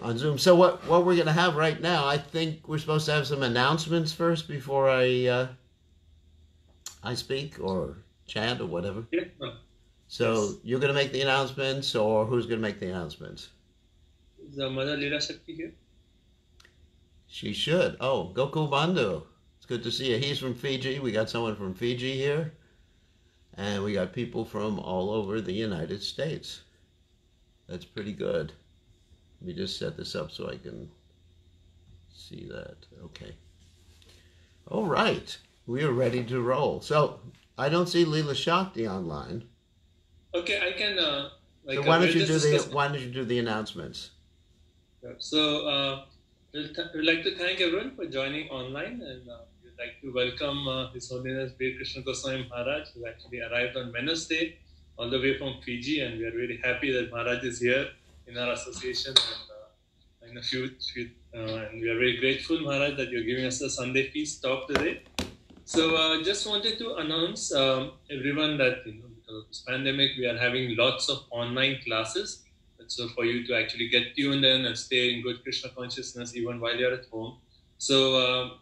on Zoom. So what what we're gonna have right now? I think we're supposed to have some announcements first before I uh, I speak or chant or whatever. Yeah. So Yes. you're gonna make the announcements, or who's gonna make the announcements? The Mother Leela Shakti here? She should. Oh, Goku Bandu. It's good to see you. He's from Fiji. We got someone from Fiji here. And we got people from all over the United States. That's pretty good. Let me just set this up so I can see that. Okay. All right. We are ready to roll. So I don't see Leela Shakti online. Okay, I can. Uh, like, So uh, why don't you do the discuss- why don't you do the announcements? So, uh, we'd like to thank everyone for joining online, and uh, we'd like to welcome uh, His Holiness Bir Krishna Goswami Maharaj, who actually arrived on Wednesday, all the way from Fiji, and we are really happy that Maharaj is here in our association, and uh, in few, few uh, and we are very grateful, Maharaj, that you're giving us a Sunday feast talk today. So, uh, just wanted to announce um, everyone that you know because of this pandemic, we are having lots of online classes. So for you to actually get tuned in and stay in good Krishna consciousness even while you're at home. So um,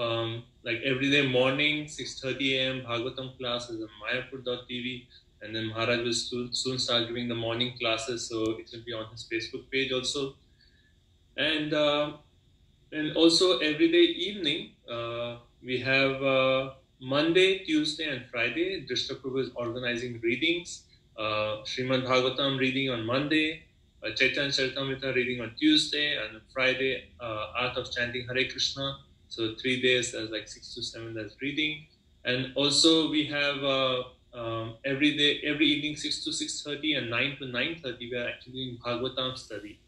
um, like every day morning, 6.30 a.m. Bhagavatam class is on mayapur.tv and then Maharaj will soon, soon start giving the morning classes. So it will be on his Facebook page also. And, uh, and also every day evening, uh, we have uh, Monday, Tuesday and Friday, Drishta Prabhu is organizing readings uh, Srimad Bhagavatam reading on Monday, uh, Chaitanya Charitamrita reading on Tuesday, and Friday, uh, Art of Chanting Hare Krishna. So three days, there's like six to seven that's reading. And also we have uh, um, every day, every evening, six to six thirty and nine to nine thirty, we are actually doing Bhagavatam study.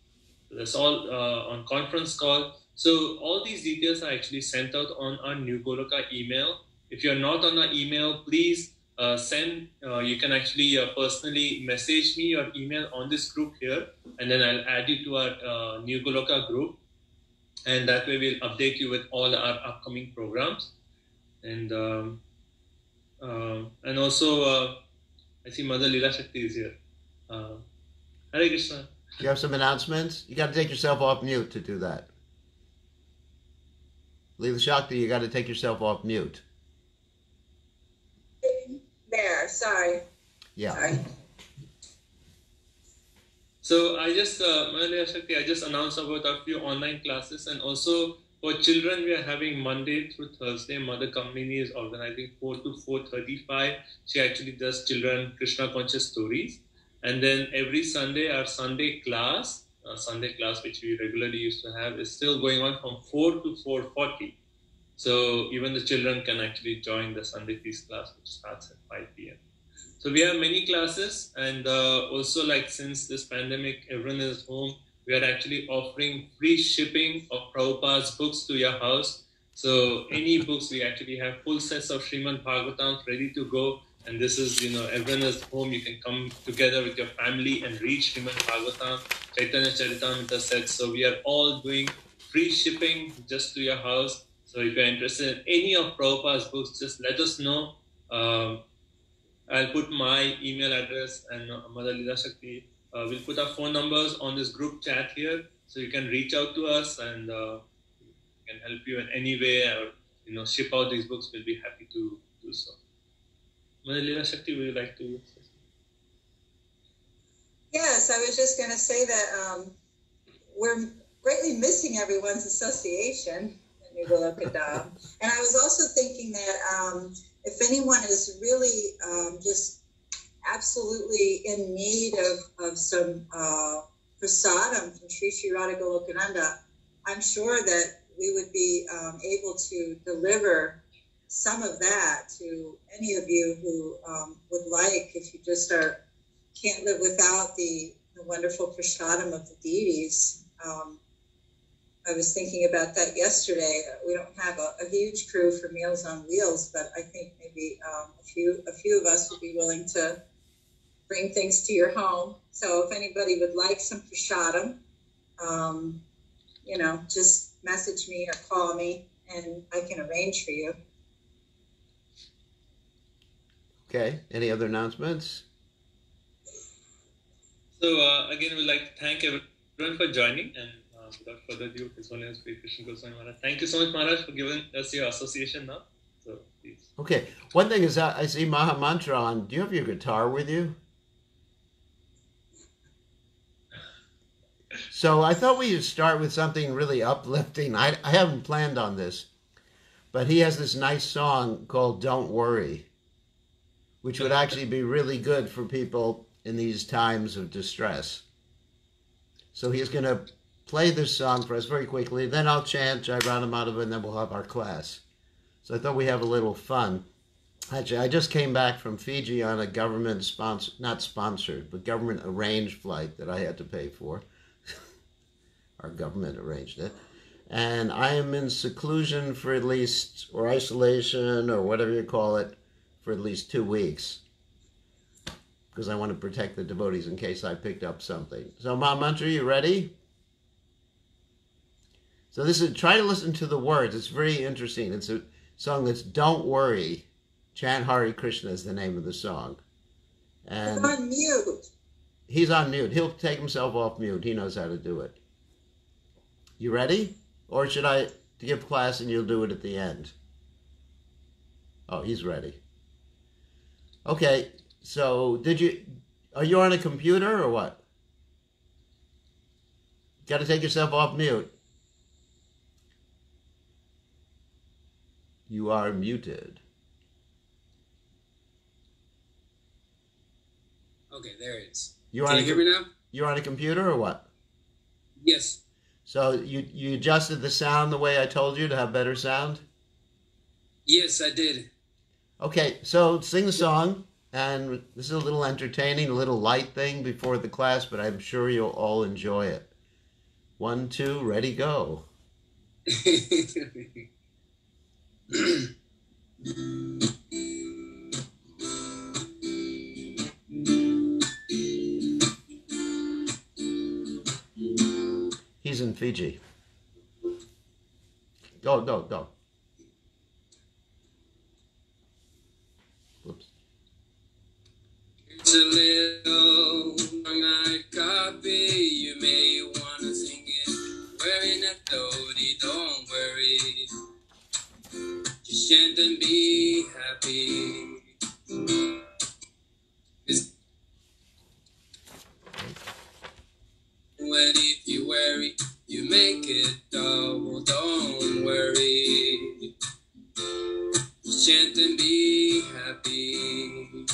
So that's all uh, on conference call. So all these details are actually sent out on our New Goloka email. If you're not on our email, please uh, send uh, you can actually uh, personally message me your email on this group here and then i'll add you to our uh, new goloka group and that way we'll update you with all our upcoming programs and um, and also uh, i see mother lila shakti is here uh, hare krishna You have some announcements? You got to take yourself off mute to do that. Leela Shakti, you got to take yourself off mute. There, sorry. Yeah. Sorry. So I just, uh, Manali Shakti, I just announced about a few online classes and also for children we are having Monday through Thursday. Mother Company is organizing 4 to 4.35. She actually does children Krishna conscious stories. And then every Sunday, our Sunday class, uh, Sunday class which we regularly used to have is still going on from 4 to 4.40. So even the children can actually join the Sunday feast class which starts at 5 p.m. So we have many classes, and uh, also like since this pandemic, everyone is home. We are actually offering free shipping of Prabhupada's books to your house. So any books, we actually have full sets of Srimad Bhagavatam ready to go. And this is, you know, everyone is home. You can come together with your family and read Srimad Bhagavatam, Chaitanya Charitamrita sets. So we are all doing free shipping just to your house. So if you're interested in any of Prabhupada's books, just let us know. Um, I'll put my email address and uh, Mother Lila Shakti. Uh, we'll put our phone numbers on this group chat here, so you can reach out to us and uh, can help you in any way, or you know, ship out these books. We'll be happy to do so. Mother Lila Shakti, would you like to? Yes, I was just going to say that um, we're greatly missing everyone's association and I was also thinking that um, if anyone is really um, just absolutely in need of, of some uh, prasadam from Sri Sri Radha Golokananda, I'm sure that we would be um, able to deliver some of that to any of you who um, would like, if you just are can't live without the, the wonderful prasadam of the deities. Um, I was thinking about that yesterday. We don't have a, a, huge crew for Meals on Wheels, but I think maybe um, a few a few of us would be willing to bring things to your home. So if anybody would like some prasadam, um, you know, just message me or call me, and I can arrange for you. Okay. Any other announcements? So uh, again, we'd like to thank everyone for joining, and uh, without further ado, His Holiness Bir Krishna Goswami Maharaj. Thank you so much, Maharaj, for giving us your association now. So please. Okay. One thing is, I I see Maha Mantra on. Do you have your guitar with you? So I thought we would start with something really uplifting. I, I haven't planned on this, but he has this nice song called Don't Worry, which would actually be really good for people in these times of distress. So he's going to play this song for us very quickly. Then I'll chant Jai Radhamadava and then we'll have our class. So I thought we have a little fun. Actually, I just came back from Fiji on a government sponsor, not sponsored, but government arranged flight that I had to pay for. Our government arranged it. And I am in seclusion for at least, or isolation, or whatever you call it, for at least two weeks. Because I want to protect the devotees in case I picked up something. So, Ma Mantra, you ready? So this is, try to listen to the words. It's very interesting. It's a song that's Don't Worry. Chant Hare Krishna is the name of the song. And on mute. he's on mute. He'll take himself off mute. He knows how to do it. You ready? Or should I give class and you'll do it at the end? Oh, he's ready. Okay, so did you are you on a computer or what? Got to take yourself off mute. You are muted. Okay, there it is. You're Can on you a, hear me now? you're on a computer or what? Yes. So you you adjusted the sound the way I told you to have better sound? Yes, I did. Okay, so sing the song and this is a little entertaining, a little light thing before the class, but I'm sure you'll all enjoy it. One, two, ready, go. He's in Fiji. Go, go, go. Whoops. it's a little wrong-eyed copy. You may wanna sing it. Wearing a toady, don't worry. Just chant and be happy. It's- When if you worry, you make it double. Don't worry. Chant and be happy.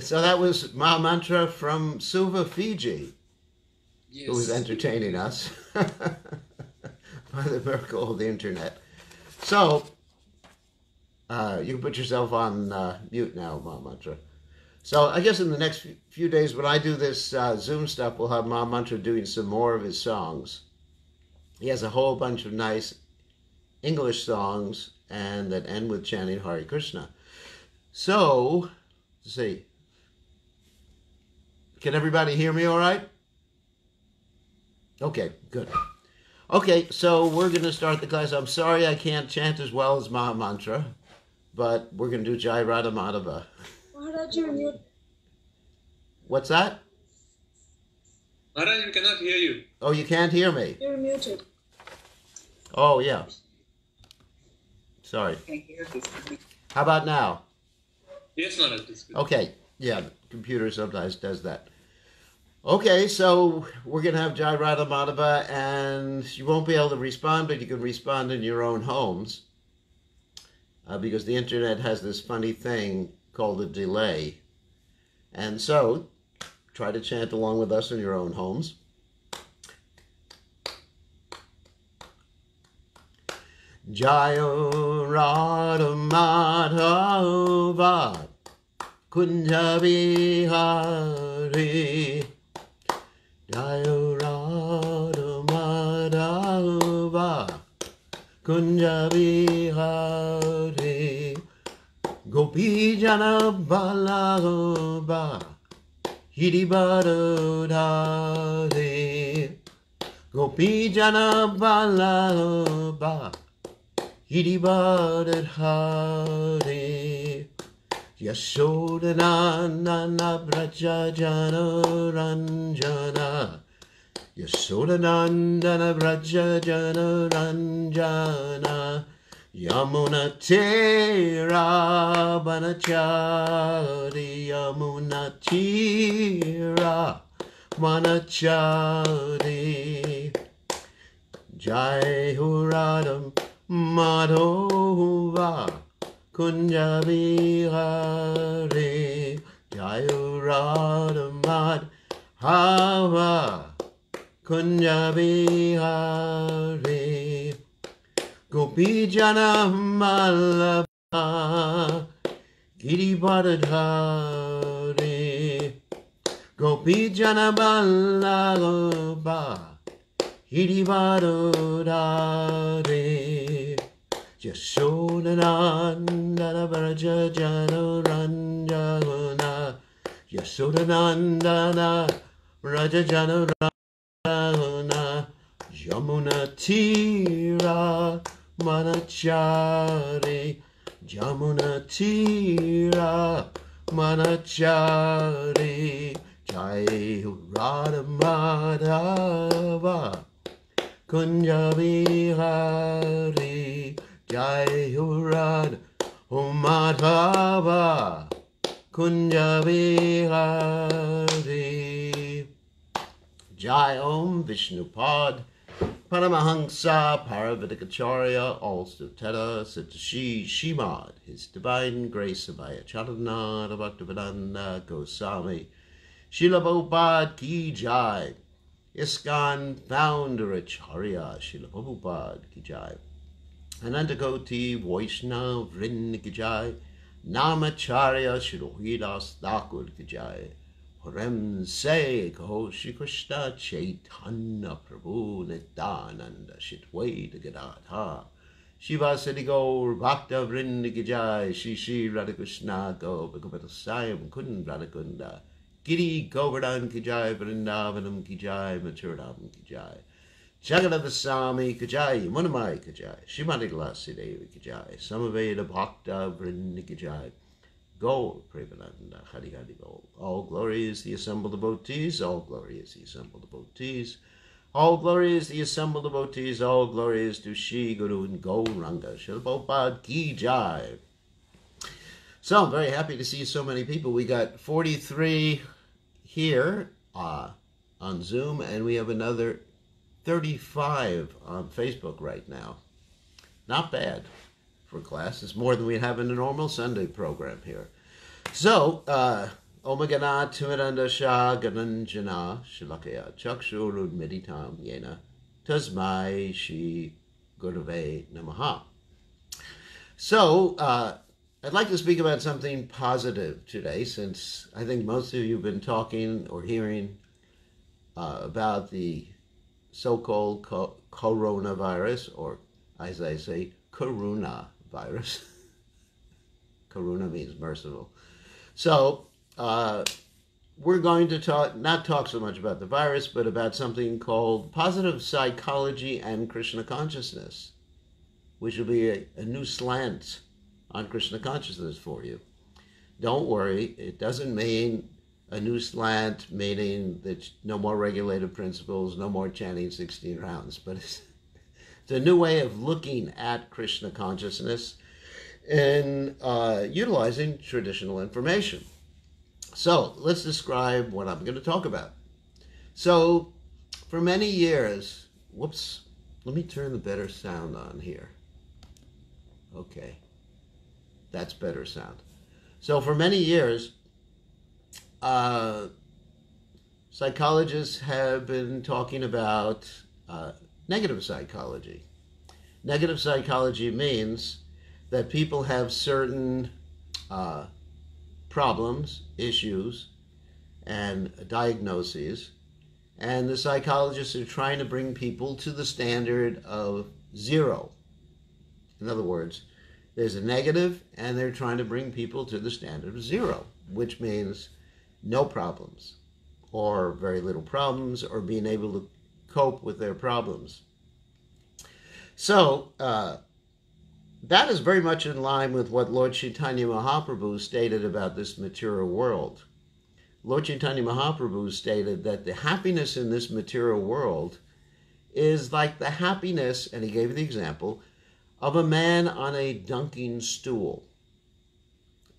So that was Ma Mantra from Suva, Fiji, who was entertaining us by the miracle of the internet. So uh, you can put yourself on uh, mute now, Ma Mantra. So I guess in the next few- few days, when I do this uh, Zoom stuff, we'll have Ma Mantra doing some more of his songs. He has a whole bunch of nice English songs and that end with chanting Hare Krishna. So, let's see. Can everybody hear me all right? Okay, good. Okay, so we're going to start the class. I'm sorry I can't chant as well as Maha Mantra, but we're going to do Jai Radha Madhava. Maharaj, you're. What's that? Maharaj, we cannot hear you. Oh, you can't hear me. You're muted. Oh, yeah. Sorry. Can't hear if he's coming. How about now? Yes, Maharaj. it's good. Okay, yeah, the computer sometimes does that. Okay, so we're going to have Jai Madhava, and you won't be able to respond, but you can respond in your own homes uh, because the internet has this funny thing called a delay. And so, try to chant along with us in your own homes. Jayo Radha Madhava Kunja Bihari Jayo Radha Madhava Kunja Bihari Gopi Jana Balaba Hiribadodhari Gopi Jana Balaba Hiribadodhari Yashodananda Braja Jana Ranjana. Yashodanandana Braja Jana Ranjana. Yamuna Tera Banachari Yamuna Tera Manachari Jai Huradam Madhova Kunjabi Hare Jai Huradam Madhava Kunjabi Hare Gopi Jana Malava Giribadhari Gopi Jana Malava Hirivarurare Yashodanandana Vraja Janoranjana Yashodanandana Vraja Janoranjana Yamuna Tira Manachari Jamuna Tira Manachari Jai Radha Madhava Kunjabi Hari Jai Radha Madhava Kunjabi Hari Jai Om Vishnupad Paramahansa Parivrajakacharya also Teta Sitashi Shimad His Divine Grace Abhaya Charanada Bhaktivedanta Goswami Srila Prabhupada Ki Jai. ISKCON Founder Acharya Srila Prabhupada Ki Jai Anantakoti Vaishnav Vrind Ki Jai Namacharya Srila Haridas Thakur Ki Jai Prem Se Kaho Shri Chaitanya Prabhu Nityananda Shitwaita Gadadha Shiva Siddhi Gaur Bhakta Vrinda Ki Jai Shri Shri Radhakrishna Go Bhagavata Sayam Kun Radhakunda Giri Govardhan Ki Jai Vrindavanam Ki Jai Maturanam Ki Jai Jagannath Swami Ki Jai Munamai Ki Jai Shrimati Lasi Devi Ki Jai Samaveta Bhakta Vrinda Ki Jai Go, Premananda, Hari Hari Go. All glory is the assembled devotees, all glory is the assembled devotees. All glory is the assembled devotees, all glory is to Shri Guru and Gauranga. Shilpopad Ki Jai. So I'm very happy to see so many people. We got 43 here uh, on Zoom, and we have another 35 on Facebook right now. Not bad for class. It's more than we have in a normal Sunday program here. So, uh, Omagana Timiranda Shah Gananjana Shilakaya Chakshurud Meditam Yena Tasmai Shi Gurave Namaha. So, uh, I'd like to speak about something positive today, since I think most of you have been talking or hearing uh, about the so-called co- coronavirus, or as I say, corona virus. Karuna means merciful. So, uh, we're going to talk, not talk so much about the virus, but about something called positive psychology and Krishna consciousness, which will be a, a new slant on Krishna consciousness for you. Don't worry, it doesn't mean a new slant, meaning that no more regulated principles, no more chanting 16 rounds, but it's, it's a new way of looking at Krishna consciousness and uh, utilizing traditional information. So let's describe what I'm going to talk about. So, for many years, whoops, let me turn the better sound on here. Okay, that's better sound. So, for many years, uh, psychologists have been talking about uh, negative psychology. Negative psychology means that people have certain uh, problems, issues, and diagnoses, and the psychologists are trying to bring people to the standard of zero. In other words, there's a negative, and they're trying to bring people to the standard of zero, which means no problems, or very little problems, or being able to cope with their problems. So, uh, that is very much in line with what Lord Chaitanya Mahaprabhu stated about this material world. Lord Chaitanya Mahaprabhu stated that the happiness in this material world is like the happiness, and he gave the example, of a man on a dunking stool.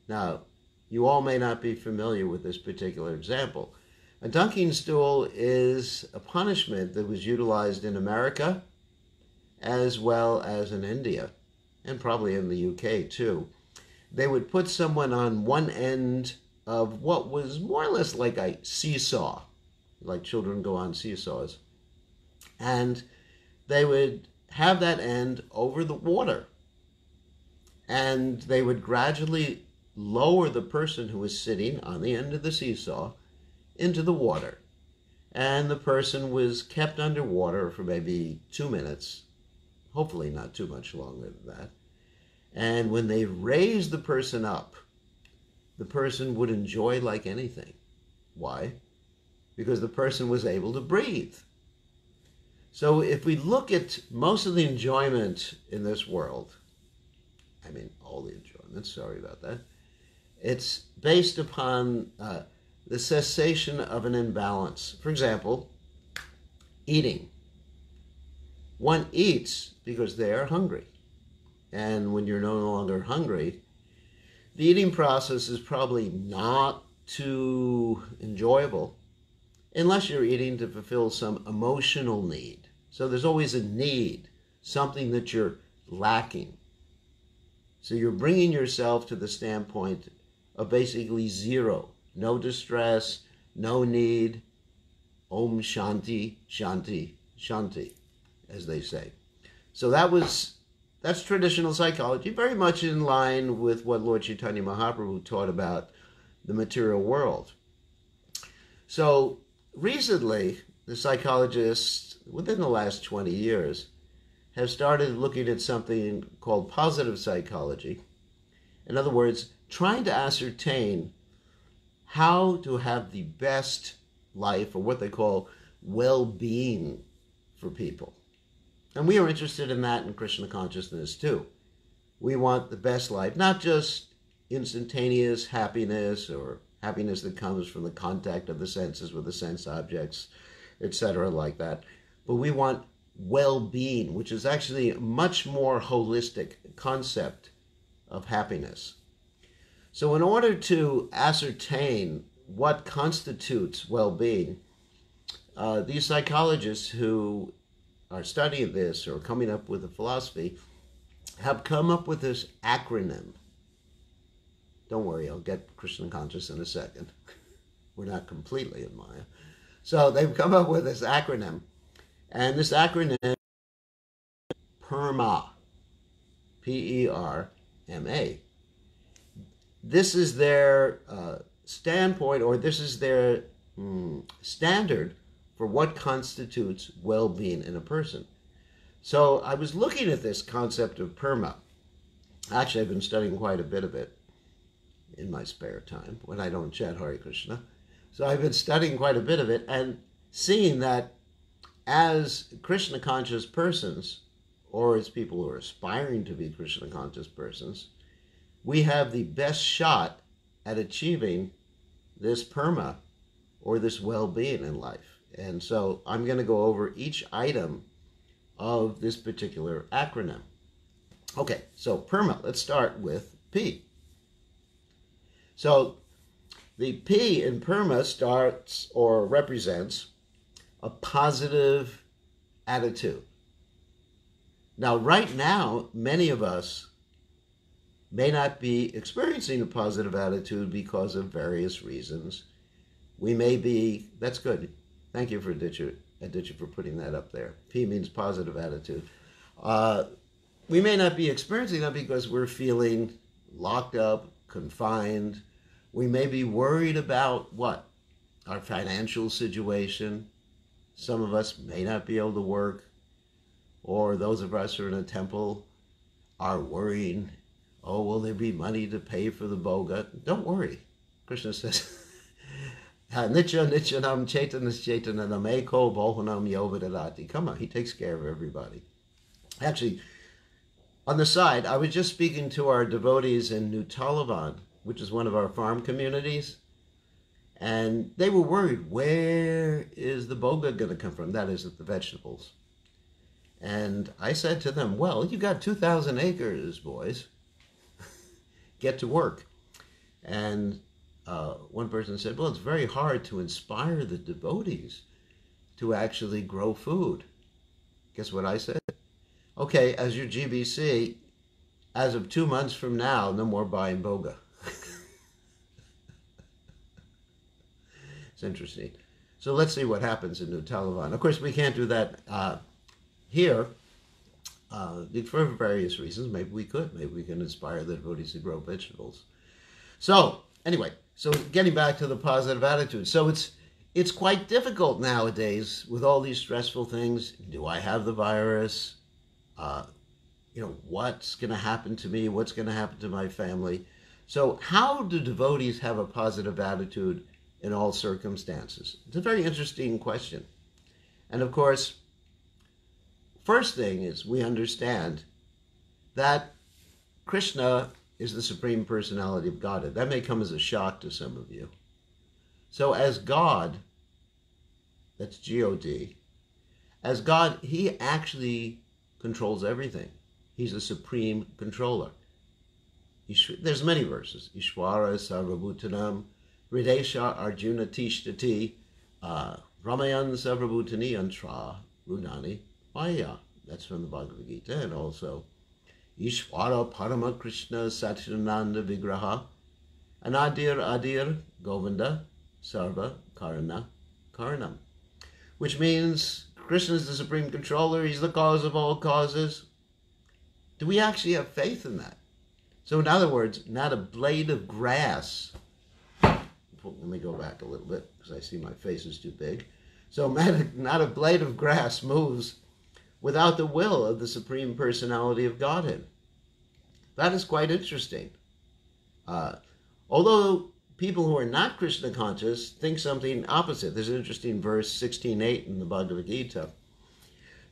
Now, you all may not be familiar with this particular example. A dunking stool is a punishment that was utilized in America as well as in India and probably in the UK too. They would put someone on one end of what was more or less like a seesaw, like children go on seesaws, and they would have that end over the water. And they would gradually lower the person who was sitting on the end of the seesaw into the water. and the person was kept underwater for maybe two minutes, hopefully not too much longer than that. And when they raised the person up, the person would enjoy like anything. Why? Because the person was able to breathe. So if we look at most of the enjoyment in this world, I mean, all the enjoyment, sorry about that, it's based upon uh, the cessation of an imbalance. For example, eating. One eats because they are hungry. And when you're no longer hungry, the eating process is probably not too enjoyable unless you're eating to fulfill some emotional need. So there's always a need, something that you're lacking. So you're bringing yourself to the standpoint of basically zero no distress, no need. Om Shanti, Shanti, Shanti, as they say. So that was that's traditional psychology, very much in line with what Lord Chaitanya Mahaprabhu taught about the material world. So recently, the psychologists, within the last 20 years, have started looking at something called positive psychology. In other words, trying to ascertain how to have the best life or what they call well being for people. And we are interested in that in Krishna consciousness too. We want the best life, not just instantaneous happiness or happiness that comes from the contact of the senses with the sense objects, etc., like that, but we want well being, which is actually a much more holistic concept of happiness. So, in order to ascertain what constitutes well being, uh, these psychologists who are studying this or coming up with a philosophy have come up with this acronym. Don't worry, I'll get Krishna conscious in a second. We're not completely in Maya. So they've come up with this acronym, and this acronym PERMA, P E R M A this is their uh, standpoint or this is their mm, standard for what constitutes well being in a person. So I was looking at this concept of PERMA. Actually, I've been studying quite a bit of it in my spare time when I don't chat Hare Krishna. So I've been studying quite a bit of it and seeing that as Krishna conscious persons, or as people who are aspiring to be Krishna conscious persons, we have the best shot at achieving this perma or this well being in life. And so I'm going to go over each item of this particular acronym. Okay, so PERMA, let's start with P. So the P in PERMA starts or represents a positive attitude. Now, right now, many of us may not be experiencing a positive attitude because of various reasons. We may be, that's good. Thank you for Aditya, Aditya for putting that up there. P means positive attitude. Uh, we may not be experiencing that because we're feeling locked up, confined. We may be worried about what? Our financial situation. Some of us may not be able to work, or those of us who are in a temple are worrying Oh, will there be money to pay for the Bhoga? Don't worry. Krishna says, Nitya Nityanam Chaitanas Chaitananam Eko Bohanam Yovidadati. Come on, he takes care of everybody. Actually, on the side, I was just speaking to our devotees in New Talavan, which is one of our farm communities, and they were worried, where is the bhoga going to come from? That is, the vegetables. And I said to them, well, you got 2,000 acres, boys get to work. And uh, one person said, well, it's very hard to inspire the devotees to actually grow food. Guess what I said? Okay, as your GBC, as of two months from now, no more buying bhoga. it's interesting. So let's see what happens in New Talavan. Of course, we can't do that uh, here uh, for various reasons. Maybe we could. Maybe we can inspire the devotees to grow vegetables. So, anyway, so getting back to the positive attitude. So it's it's quite difficult nowadays with all these stressful things. Do I have the virus? Uh, you know, what's going to happen to me? What's going to happen to my family? So, how do devotees have a positive attitude in all circumstances? It's a very interesting question. And of course, first thing is we understand that Krishna is the Supreme Personality of Godhead. That may come as a shock to some of you. So, as God, that's G O D, as God, He actually controls everything. He's the supreme controller. There's many verses. Ishwara Sarvabhutanam, Ridesha Arjuna Tishtati, uh, Ramayan Sarvabhutani Antra, Runani Oh, Maya. That's from the Bhagavad Gita. And also Ishwara Parama Krishna Satchidananda Vigraha, Anadir Adir Govinda Sarva Karana Karanam, which means Krishna is the supreme controller, he's the cause of all causes. Do we actually have faith in that? So, in other words, not a blade of grass. Let me go back a little bit because I see my face is too big. So, not a blade of grass moves without the will of the Supreme Personality of Godhead. That is quite interesting. Uh, although people who are not Krishna conscious think something opposite. There's an interesting verse, 16.8 in the Bhagavad Gita,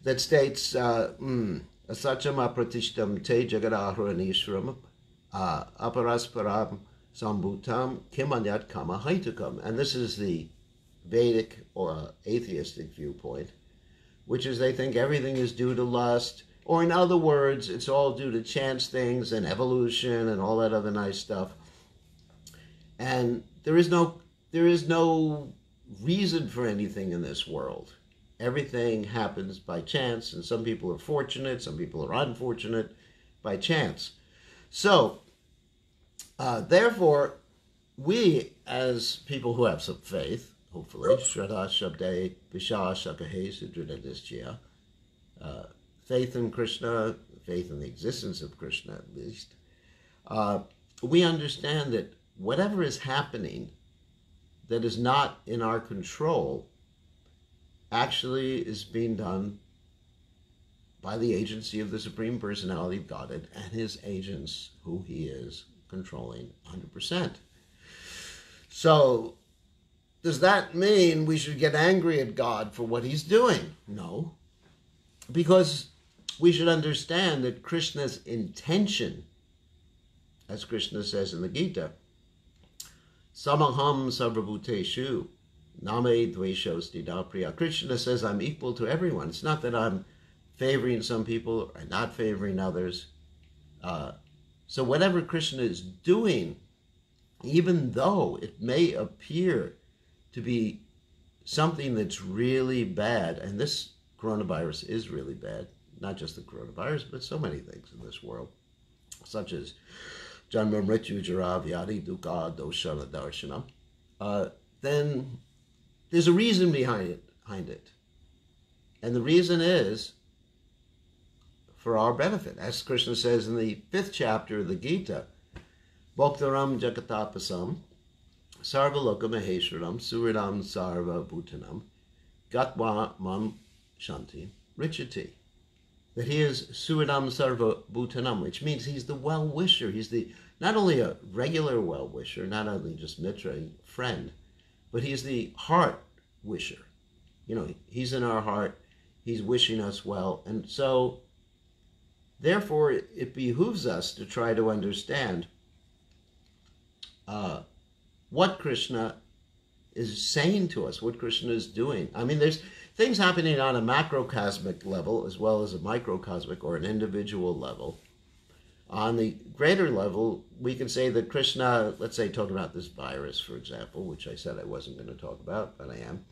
that states, uh, mm, Asacham apratishtam te jagadahranishram uh, aparasparam sambhutam kimanyat kama haitukam. And this is the Vedic or atheistic viewpoint, which is they think everything is due to lust, or in other words, it's all due to chance things and evolution and all that other nice stuff. And there is no there is no reason for anything in this world. Everything happens by chance and some people are fortunate some people are unfortunate by chance. So uh, therefore we as people who have some faith hopefully. Shraddha shabde shakahe uh, faith in krishna faith in the existence of krishna at least. Uh, we understand that whatever is happening that is not in our control actually is being done by the agency of the Supreme Personality of Godhead and his agents, who he is controlling 100%. So, does that mean we should get angry at God for what he's doing? No. Because we should understand that Krishna's intention, as Krishna says in the Gita, Samaham sarvabhuteshu name dveshosti priya. Krishna says I'm equal to everyone. It's not that I'm favoring some people or not favoring others. Uh, so whatever Krishna is doing, even though it may appear to be something that's really bad, and this coronavirus is really bad, not just the coronavirus, but so many things in this world, such as Janma Mrityu Jara Vyadi Dukkha Doshana Darshanam, uh, then there's a reason behind it, behind it. And the reason is for our benefit. As Krishna says in the fifth chapter of the Gita, Bhaktaram Jagatapasam, Sarvaloka Maheshwaram, Suhridam Sarva Bhutanam, Gatva Mam Shanti, Richati that he is Suhridam Sarva Bhutanam, which means he's the well wisher. He's the not only a regular well wisher, not only just Mitra, friend, but he's the heart wisher. You know, he's in our heart, he's wishing us well. And so, therefore, it behooves us to try to understand uh, what Krishna is saying to us, what Krishna is doing. I mean, there's things happening on a macrocosmic level as well as a microcosmic or an individual level. On the greater level, we can say that Krishna, let's say, talking about this virus, for example, which I said I wasn't going to talk about, but I am,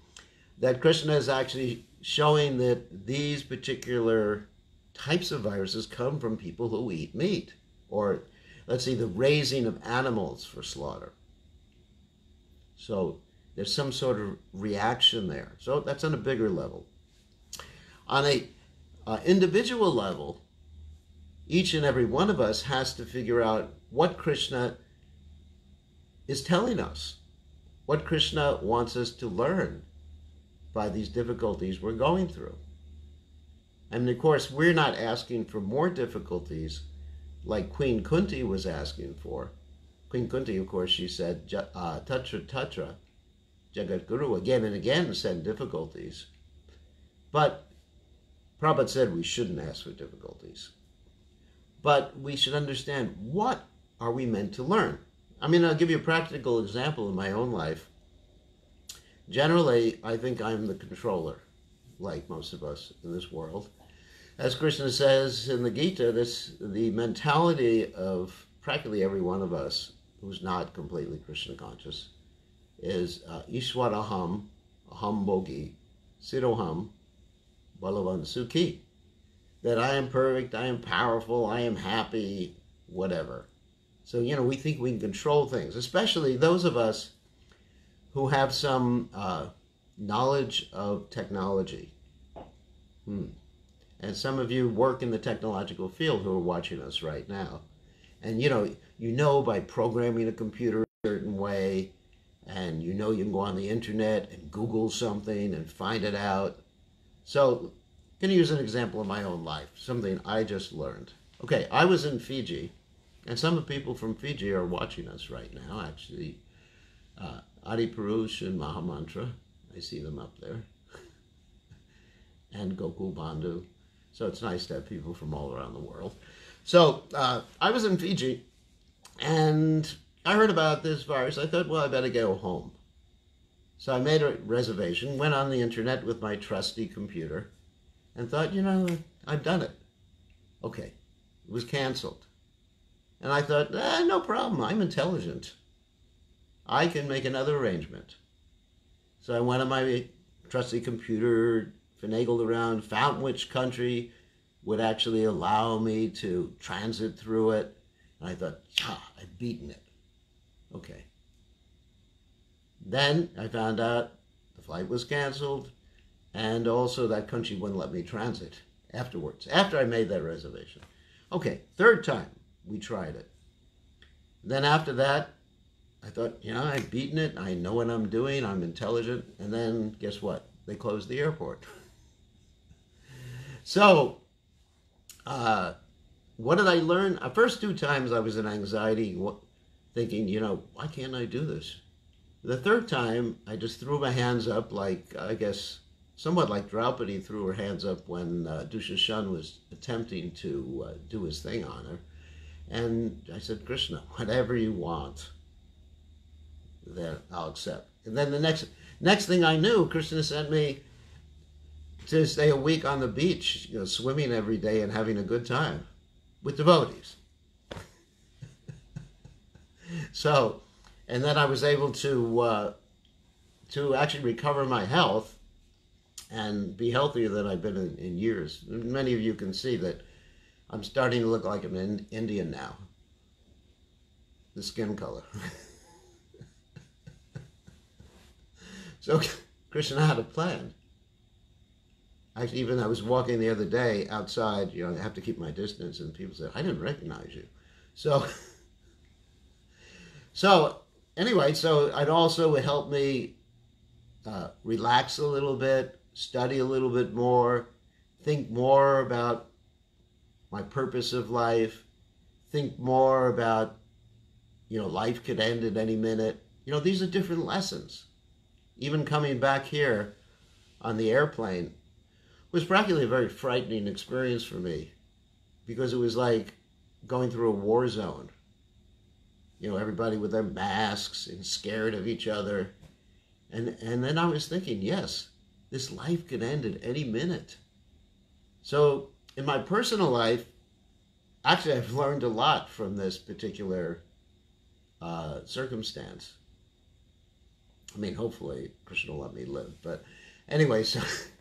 that Krishna is actually showing that these particular types of viruses come from people who eat meat, or let's say the raising of animals for slaughter. So there's some sort of reaction there. So that's on a bigger level. On a uh, individual level, each and every one of us has to figure out what Krishna is telling us. what Krishna wants us to learn by these difficulties we're going through. And of course, we're not asking for more difficulties like Queen Kunti was asking for. Queen Kunti, of course, she said, uh, Tatra Tatra, Jagat Guru, again and again send difficulties. But Prabhupada said we shouldn't ask for difficulties. But we should understand what are we meant to learn. I mean, I'll give you a practical example in my own life. Generally, I think I'm the controller, like most of us in this world. As Krishna says in the Gita, this the mentality of practically every one of us who's not completely Krishna conscious is uh, Ishwaraham, Aham Bogi, Siroham, Balavan Sukhi. That I am perfect, I am powerful, I am happy, whatever. So, you know, we think we can control things, especially those of us who have some uh, knowledge of technology. Hmm. And some of you work in the technological field who are watching us right now. And, you know, you know by programming a computer a certain way, and you know you can go on the internet and Google something and find it out. So, I'm going to use an example of my own life, something I just learned. Okay, I was in Fiji and some of the people from Fiji are watching us right now, actually. Uh, Adi Purush and Mahamantra, I see them up there. and Gokul Bandhu. So it's nice to have people from all around the world. So uh, I was in Fiji and I heard about this virus. I thought, well, I better go home. So I made a reservation, went on the internet with my trusty computer, and thought, you know, I've done it. Okay, it was canceled. And I thought, eh, no problem. I'm intelligent. I can make another arrangement. So I went on my trusty computer, finagled around, found which country would actually allow me to transit through it. And I thought, yeah, I've beaten it. Okay. Then I found out the flight was canceled, and also that country wouldn't let me transit afterwards, after I made that reservation. Okay, third time we tried it. Then after that, I thought, you know, I've beaten it. I know what I'm doing. I'm intelligent. And then guess what? They closed the airport. so, uh, what did I learn? The first two times I was in anxiety, thinking, you know, why can't I do this? The third time, I just threw my hands up like, I guess, somewhat like Draupadi threw her hands up when uh, Dushashan was attempting to uh, do his thing on her. And I said, Krishna, whatever you want, then I'll accept. And then the next next thing I knew, Krishna sent me to stay a week on the beach, you know, swimming every day and having a good time with devotees. so, and then I was able to uh, to actually recover my health and be healthier than I've been in, in years. Many of you can see that I'm starting to look like an Indian now. The skin color. so Krishna had a plan. Actually, even I was walking the other day outside, you know, I have to keep my distance, and people said, I didn't recognize you. So, so anyway, so it also helped me uh, relax a little bit, study a little bit more, think more about my purpose of life, think more about, you know, life could end at any minute. You know, these are different lessons. Even coming back here on the airplane was practically a very frightening experience for me because it was like going through a war zone. You know, everybody with their masks and scared of each other. And, and then I was thinking, yes, this life could end at any minute. So in my personal life, actually, I've learned a lot from this particular uh, circumstance. I mean, hopefully, Krishna will let me live. But anyway, so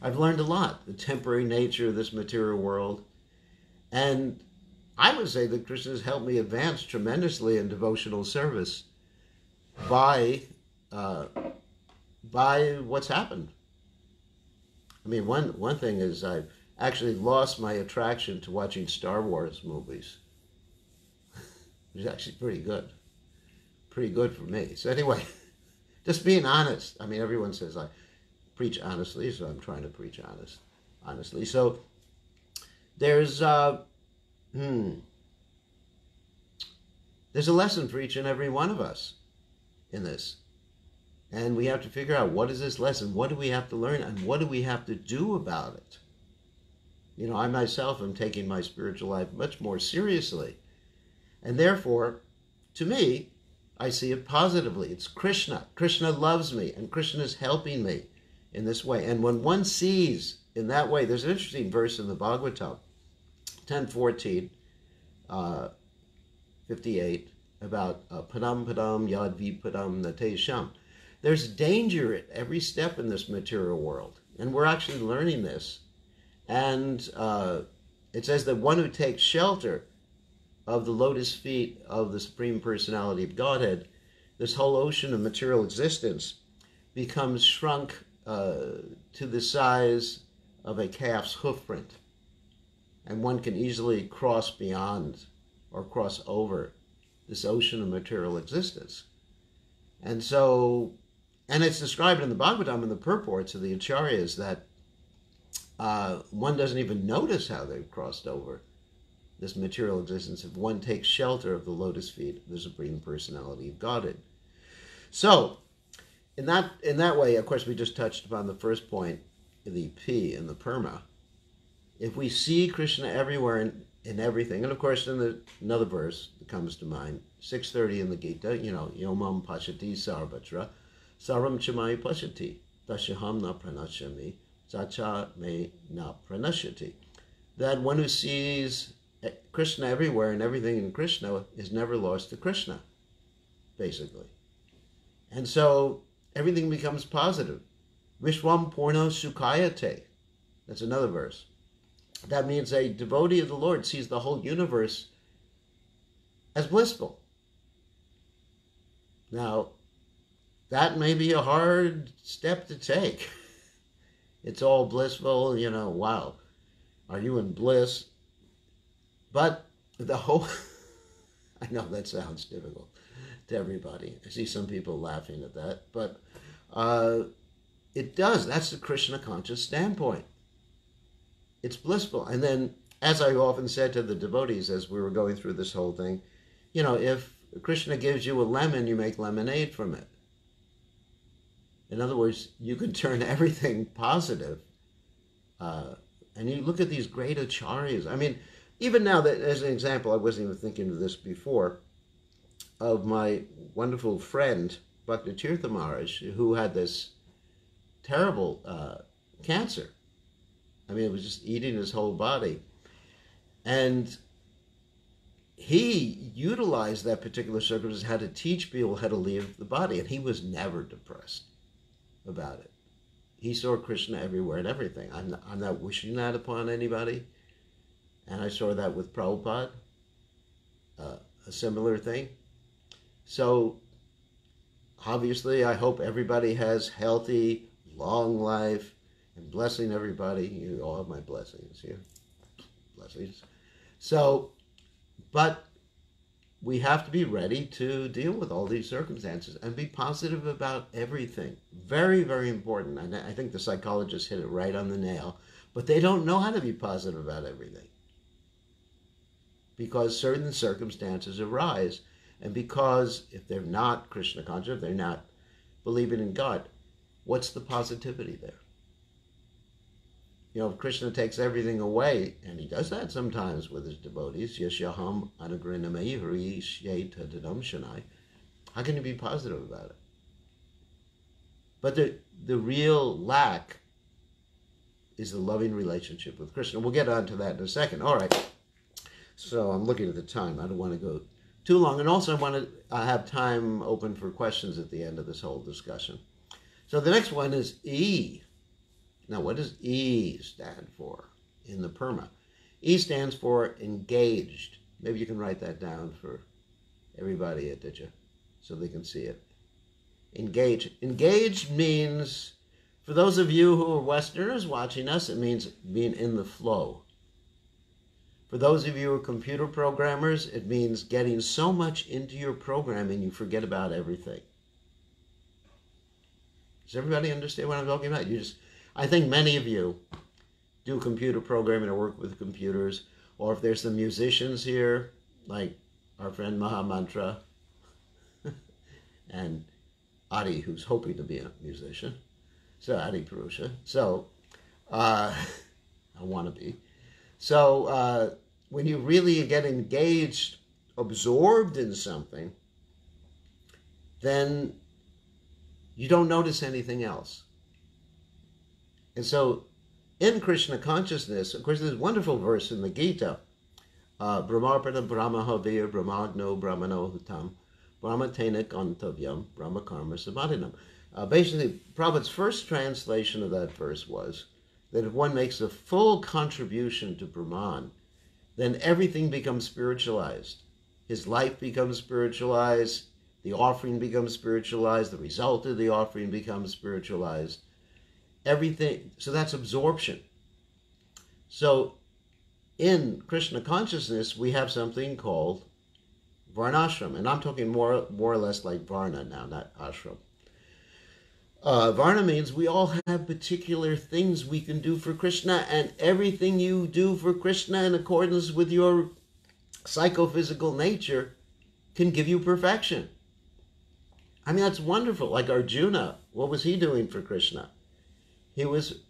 I've learned a lot the temporary nature of this material world. And I would say that Krishna has helped me advance tremendously in devotional service by uh, by what's happened. I mean, one one thing is I've actually lost my attraction to watching Star Wars movies. It's actually pretty good. Pretty good for me. So anyway, Just being honest. I mean, everyone says I preach honestly, so I'm trying to preach honest, honestly. So there's, uh, hmm, there's a lesson for each and every one of us in this. And we have to figure out what is this lesson? What do we have to learn? And what do we have to do about it? You know, I myself am taking my spiritual life much more seriously. And therefore, to me, I see it positively. It's Krishna. Krishna loves me, and Krishna is helping me in this way. And when one sees in that way, there's an interesting verse in the Bhagavatam, 1014, uh, 58, about uh, padam padam yad vipadam natesham. There's danger at every step in this material world. And we're actually learning this. And uh, it says that one who takes shelter of the lotus feet of the Supreme Personality of Godhead, this whole ocean of material existence becomes shrunk uh, to the size of a calf's hoofprint. And one can easily cross beyond or cross over this ocean of material existence. And so, and it's described in the Bhagavatam in the purports of the Acharyas that uh, one doesn't even notice how they've crossed over this material existence if one takes shelter of the lotus feet of the Supreme Personality of Godhead. So, in that in that way, of course, we just touched upon the first point, the P in the Perma. If we see Krishna everywhere in, in everything, and of course, in the another verse that comes to mind, six thirty in the Gita, you know, Yomam Pashati Sarvatra, Sarvam Chamai Pashati, Dashaham na pranashami, Sacha me na pranashati. That one who sees eh, Krishna everywhere and everything in Krishna is never lost to Krishna, basically. And so everything becomes positive. Vishwam Purno Sukayate. That's another verse. That means a devotee of the Lord sees the whole universe as blissful. Now, that may be a hard step to take. It's all blissful, you know, wow. Are you in bliss? But the whole, I know that sounds difficult to everybody. I see some people laughing at that, but uh, it does. That's the Krishna conscious standpoint. It's blissful. And then, as I often said to the devotees as we were going through this whole thing, you know, if Krishna gives you a lemon, you make lemonade from it. In other words, you can turn everything positive. Uh, and you look at these great acharyas. I mean, even now, that as an example, I wasn't even thinking of this before, of my wonderful friend, Bhakti Tirtha Maharaj, who had this terrible uh, cancer. I mean, it was just eating his whole body. And he utilized that particular circumstance how to teach people how to leave the body, and he was never depressed about it. He saw Krishna everywhere and everything. I'm not, I'm not wishing that upon anybody. And I saw that with Prabhupada, uh, a similar thing. So obviously, I hope everybody has healthy, long life, and blessing everybody. You all have my blessings here. Blessings. So, but we have to be ready to deal with all these circumstances and be positive about everything. Very, very important. And I think the psychologists hit it right on the nail. But they don't know how to be positive about everything because certain circumstances arise. And because if they're not Krishna conscious, they're not believing in God, what's the positivity there? You know, if Krishna takes everything away, and he does that sometimes with his devotees, Yashaham shanai, how can you be positive about it? But the, the real lack is the loving relationship with Krishna. We'll get on to that in a second. All right. So I'm looking at the time. I don't want to go too long. And also, I want to have time open for questions at the end of this whole discussion. So the next one is E. Now, what does E stand for in the PERMA? E stands for engaged. Maybe you can write that down for everybody, did you? So they can see it. Engage. Engaged means, for those of you who are Westerners watching us, it means being in the flow. For those of you who are computer programmers, it means getting so much into your programming you forget about everything. Does everybody understand what I'm talking about? You just, I think many of you do computer programming or work with computers, or if there's some musicians here, like our friend Mahamantra and Adi, who's hoping to be a musician. So Adi Purusha. So uh, I want to be. So uh, when you really get engaged, absorbed in something, then you don't notice anything else. And so in Krishna consciousness, of course, there's a wonderful verse in the Gita. Uh, Brahmarpada Brahmahavir Brahmagno Brahmano Hutam Brahmatena Gantavyam Brahma Karma Samadhinam. Uh, basically, Prabhupada's first translation of that verse was that if one makes a full contribution to Brahman, then everything becomes spiritualized. His life becomes spiritualized, the offering becomes spiritualized, the result of the offering becomes spiritualized. Everything, so that's absorption. So in Krishna consciousness, we have something called varnashram, and I'm talking more, more or less like varna now, not ashram. Uh, Varna means we all have particular things we can do for Krishna, and everything you do for Krishna in accordance with your psychophysical nature can give you perfection. I mean, that's wonderful. Like Arjuna, what was he doing for Krishna? He was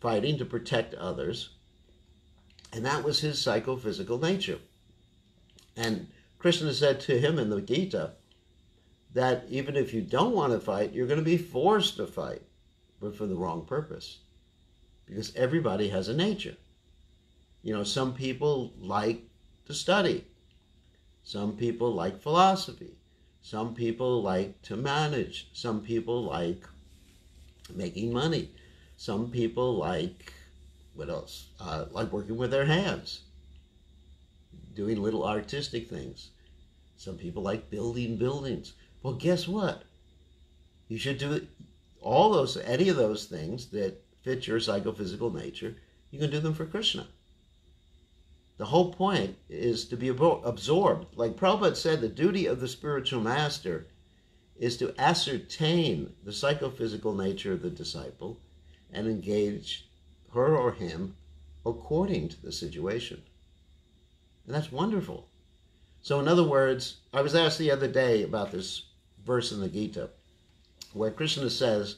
fighting to protect others, and that was his psychophysical nature. And Krishna said to him in the Gita, that even if you don't want to fight, you're going to be forced to fight, but for the wrong purpose. Because everybody has a nature. You know, some people like to study, some people like philosophy, some people like to manage, some people like making money, some people like, what else? Uh, like working with their hands, doing little artistic things. Some people like building buildings. Well, guess what? You should do all those, any of those things that fit your psychophysical nature. You can do them for Krishna. The whole point is to be absorbed. Like Prabhupada said, the duty of the spiritual master is to ascertain the psychophysical nature of the disciple and engage her or him according to the situation. And that's wonderful. So, in other words, I was asked the other day about this verse in the Gita where Krishna says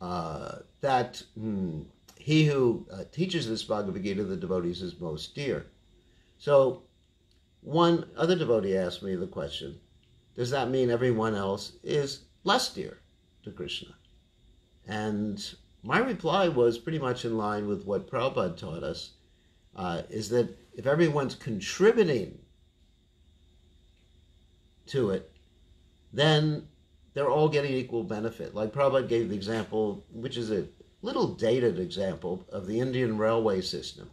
uh, that hmm, he who uh, teaches this Bhagavad Gita, to the devotees, is most dear. So one other devotee asked me the question, does that mean everyone else is less dear to Krishna? And my reply was pretty much in line with what Prabhupada taught us, uh, is that if everyone's contributing to it, then they're all getting equal benefit. Like Prabhupada gave the example, which is a little dated example of the Indian railway system.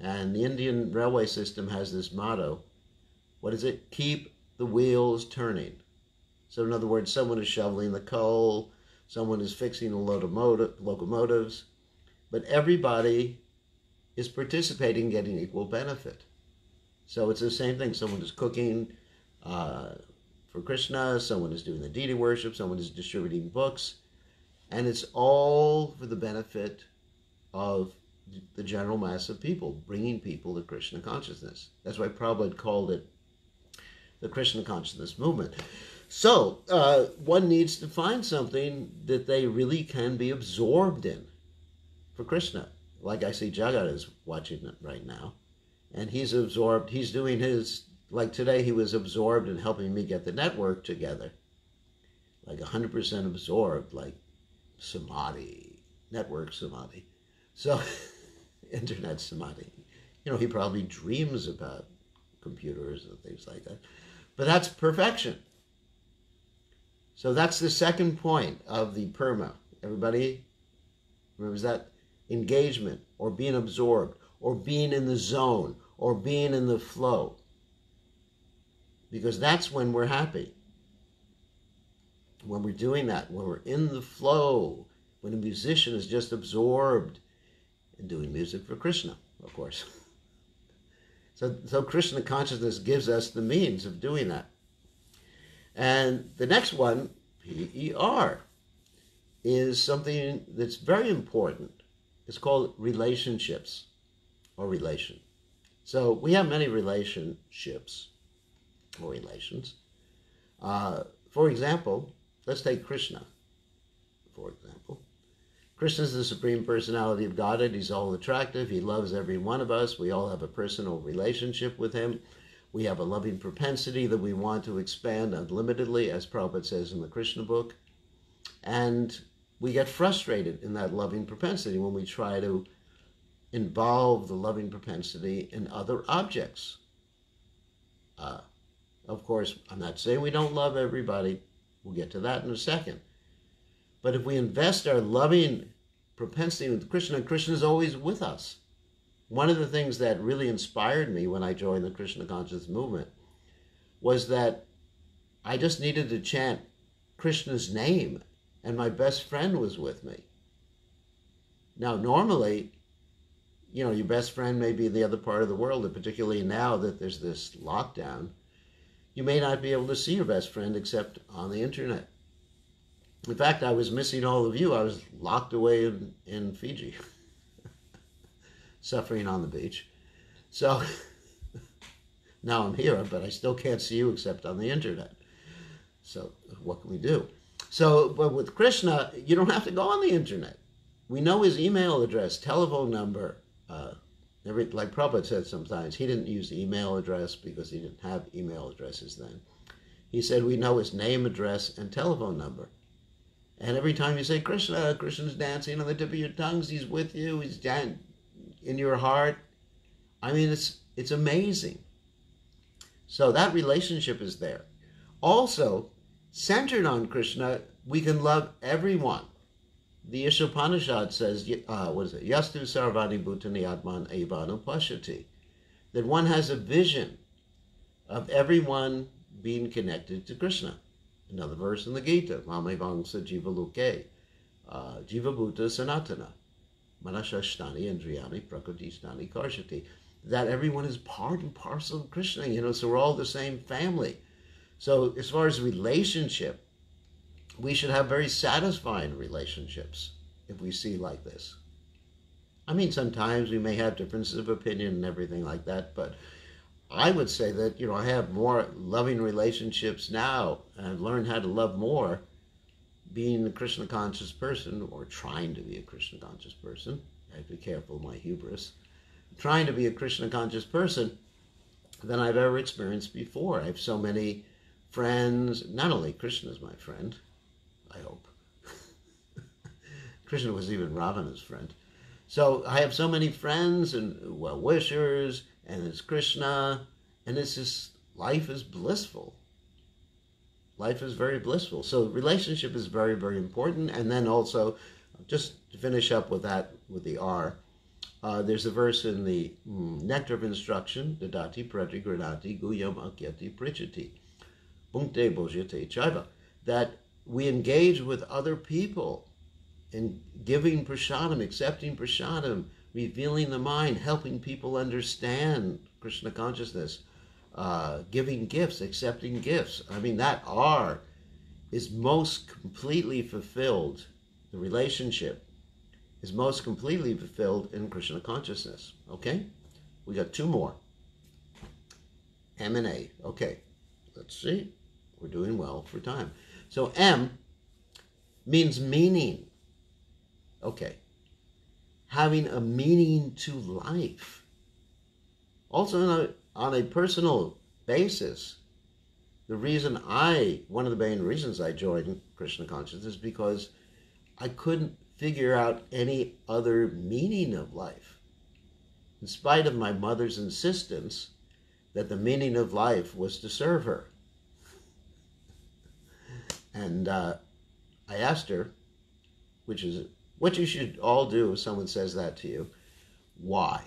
And the Indian railway system has this motto what is it? Keep the wheels turning. So, in other words, someone is shoveling the coal, someone is fixing the locomotives, but everybody is participating, getting equal benefit. So, it's the same thing. Someone is cooking, uh, for Krishna, someone is doing the deity worship, someone is distributing books, and it's all for the benefit of the general mass of people, bringing people to Krishna consciousness. That's why Prabhupada called it the Krishna consciousness movement. So, uh, one needs to find something that they really can be absorbed in for Krishna. Like I see Jagat is watching it right now, and he's absorbed, he's doing his like today, he was absorbed in helping me get the network together. Like 100% absorbed, like samadhi, network samadhi. So, internet samadhi. You know, he probably dreams about computers and things like that. But that's perfection. So that's the second point of the perma. Everybody remembers that? Engagement, or being absorbed, or being in the zone, or being in the flow because that's when we're happy. When we're doing that, when we're in the flow, when a musician is just absorbed in doing music for Krishna, of course. So, so Krishna consciousness gives us the means of doing that. And the next one, P-E-R, is something that's very important. It's called relationships or relation. So we have many relationships or relations. Uh, for example, let's take Krishna, for example. Krishna is the Supreme Personality of Godhead. He's all attractive. He loves every one of us. We all have a personal relationship with him. We have a loving propensity that we want to expand unlimitedly, as Prabhupada says in the Krishna book. And we get frustrated in that loving propensity when we try to involve the loving propensity in other objects. Uh, of course, I'm not saying we don't love everybody. We'll get to that in a second. But if we invest our loving propensity with Krishna, Krishna is always with us. One of the things that really inspired me when I joined the Krishna conscious movement was that I just needed to chant Krishna's name, and my best friend was with me. Now, normally, you know, your best friend may be in the other part of the world, and particularly now that there's this lockdown, you may not be able to see your best friend except on the internet. In fact, I was missing all of you. I was locked away in, in Fiji, suffering on the beach. So now I'm here, but I still can't see you except on the internet. So what can we do? So, but with Krishna, you don't have to go on the internet. We know his email address, telephone number, uh, every, like Prabhupada said sometimes, he didn't use email address because he didn't have email addresses then. He said we know his name, address, and telephone number. And every time you say Krishna, Krishna's dancing on the tip of your tongues. He's with you. He's in your heart. I mean, it's it's amazing. So that relationship is there. Also, centered on Krishna, we can love everyone the Ishopanishad says, uh, what is it? Yastu sarvani bhutani atman evanu pashati. That one has a vision of everyone being connected to Krishna. Another verse in the Gita, Mame Vangsa Jiva Luke, uh, Jiva Bhuta Sanatana, Manashashtani Indriyani Prakritishtani Karshati. That everyone is part and parcel of Krishna, you know, so we're all the same family. So as far as relationship, we should have very satisfying relationships if we see like this. I mean, sometimes we may have differences of opinion and everything like that, but I would say that, you know, I have more loving relationships now and I've learned how to love more being a Krishna conscious person or trying to be a Krishna conscious person. I have to be careful of my hubris. Trying to be a Krishna conscious person than I've ever experienced before. I have so many friends, not only Krishna is my friend, I hope. Krishna was even Ravana's friend. So I have so many friends and well wishers, and it's Krishna, and it's just life is blissful. Life is very blissful. So relationship is very, very important. And then also, just to finish up with that, with the R, uh, there's a verse in the mm, Nectar of Instruction, Dadati Prati Granati Guyam Akyati Prichati, Punkte Bojate Chaiva, that we engage with other people in giving prasadam, accepting prasadam, revealing the mind, helping people understand Krishna consciousness, uh, giving gifts, accepting gifts. I mean, that R is most completely fulfilled. The relationship is most completely fulfilled in Krishna consciousness. Okay? We got two more. M and A. Okay. Let's see. We're doing well for time. So M means meaning. Okay. Having a meaning to life. Also, on a, on a personal basis, the reason I, one of the main reasons I joined Krishna Consciousness is because I couldn't figure out any other meaning of life. In spite of my mother's insistence that the meaning of life was to serve her. And uh, I asked her, which is what you should all do if someone says that to you, why?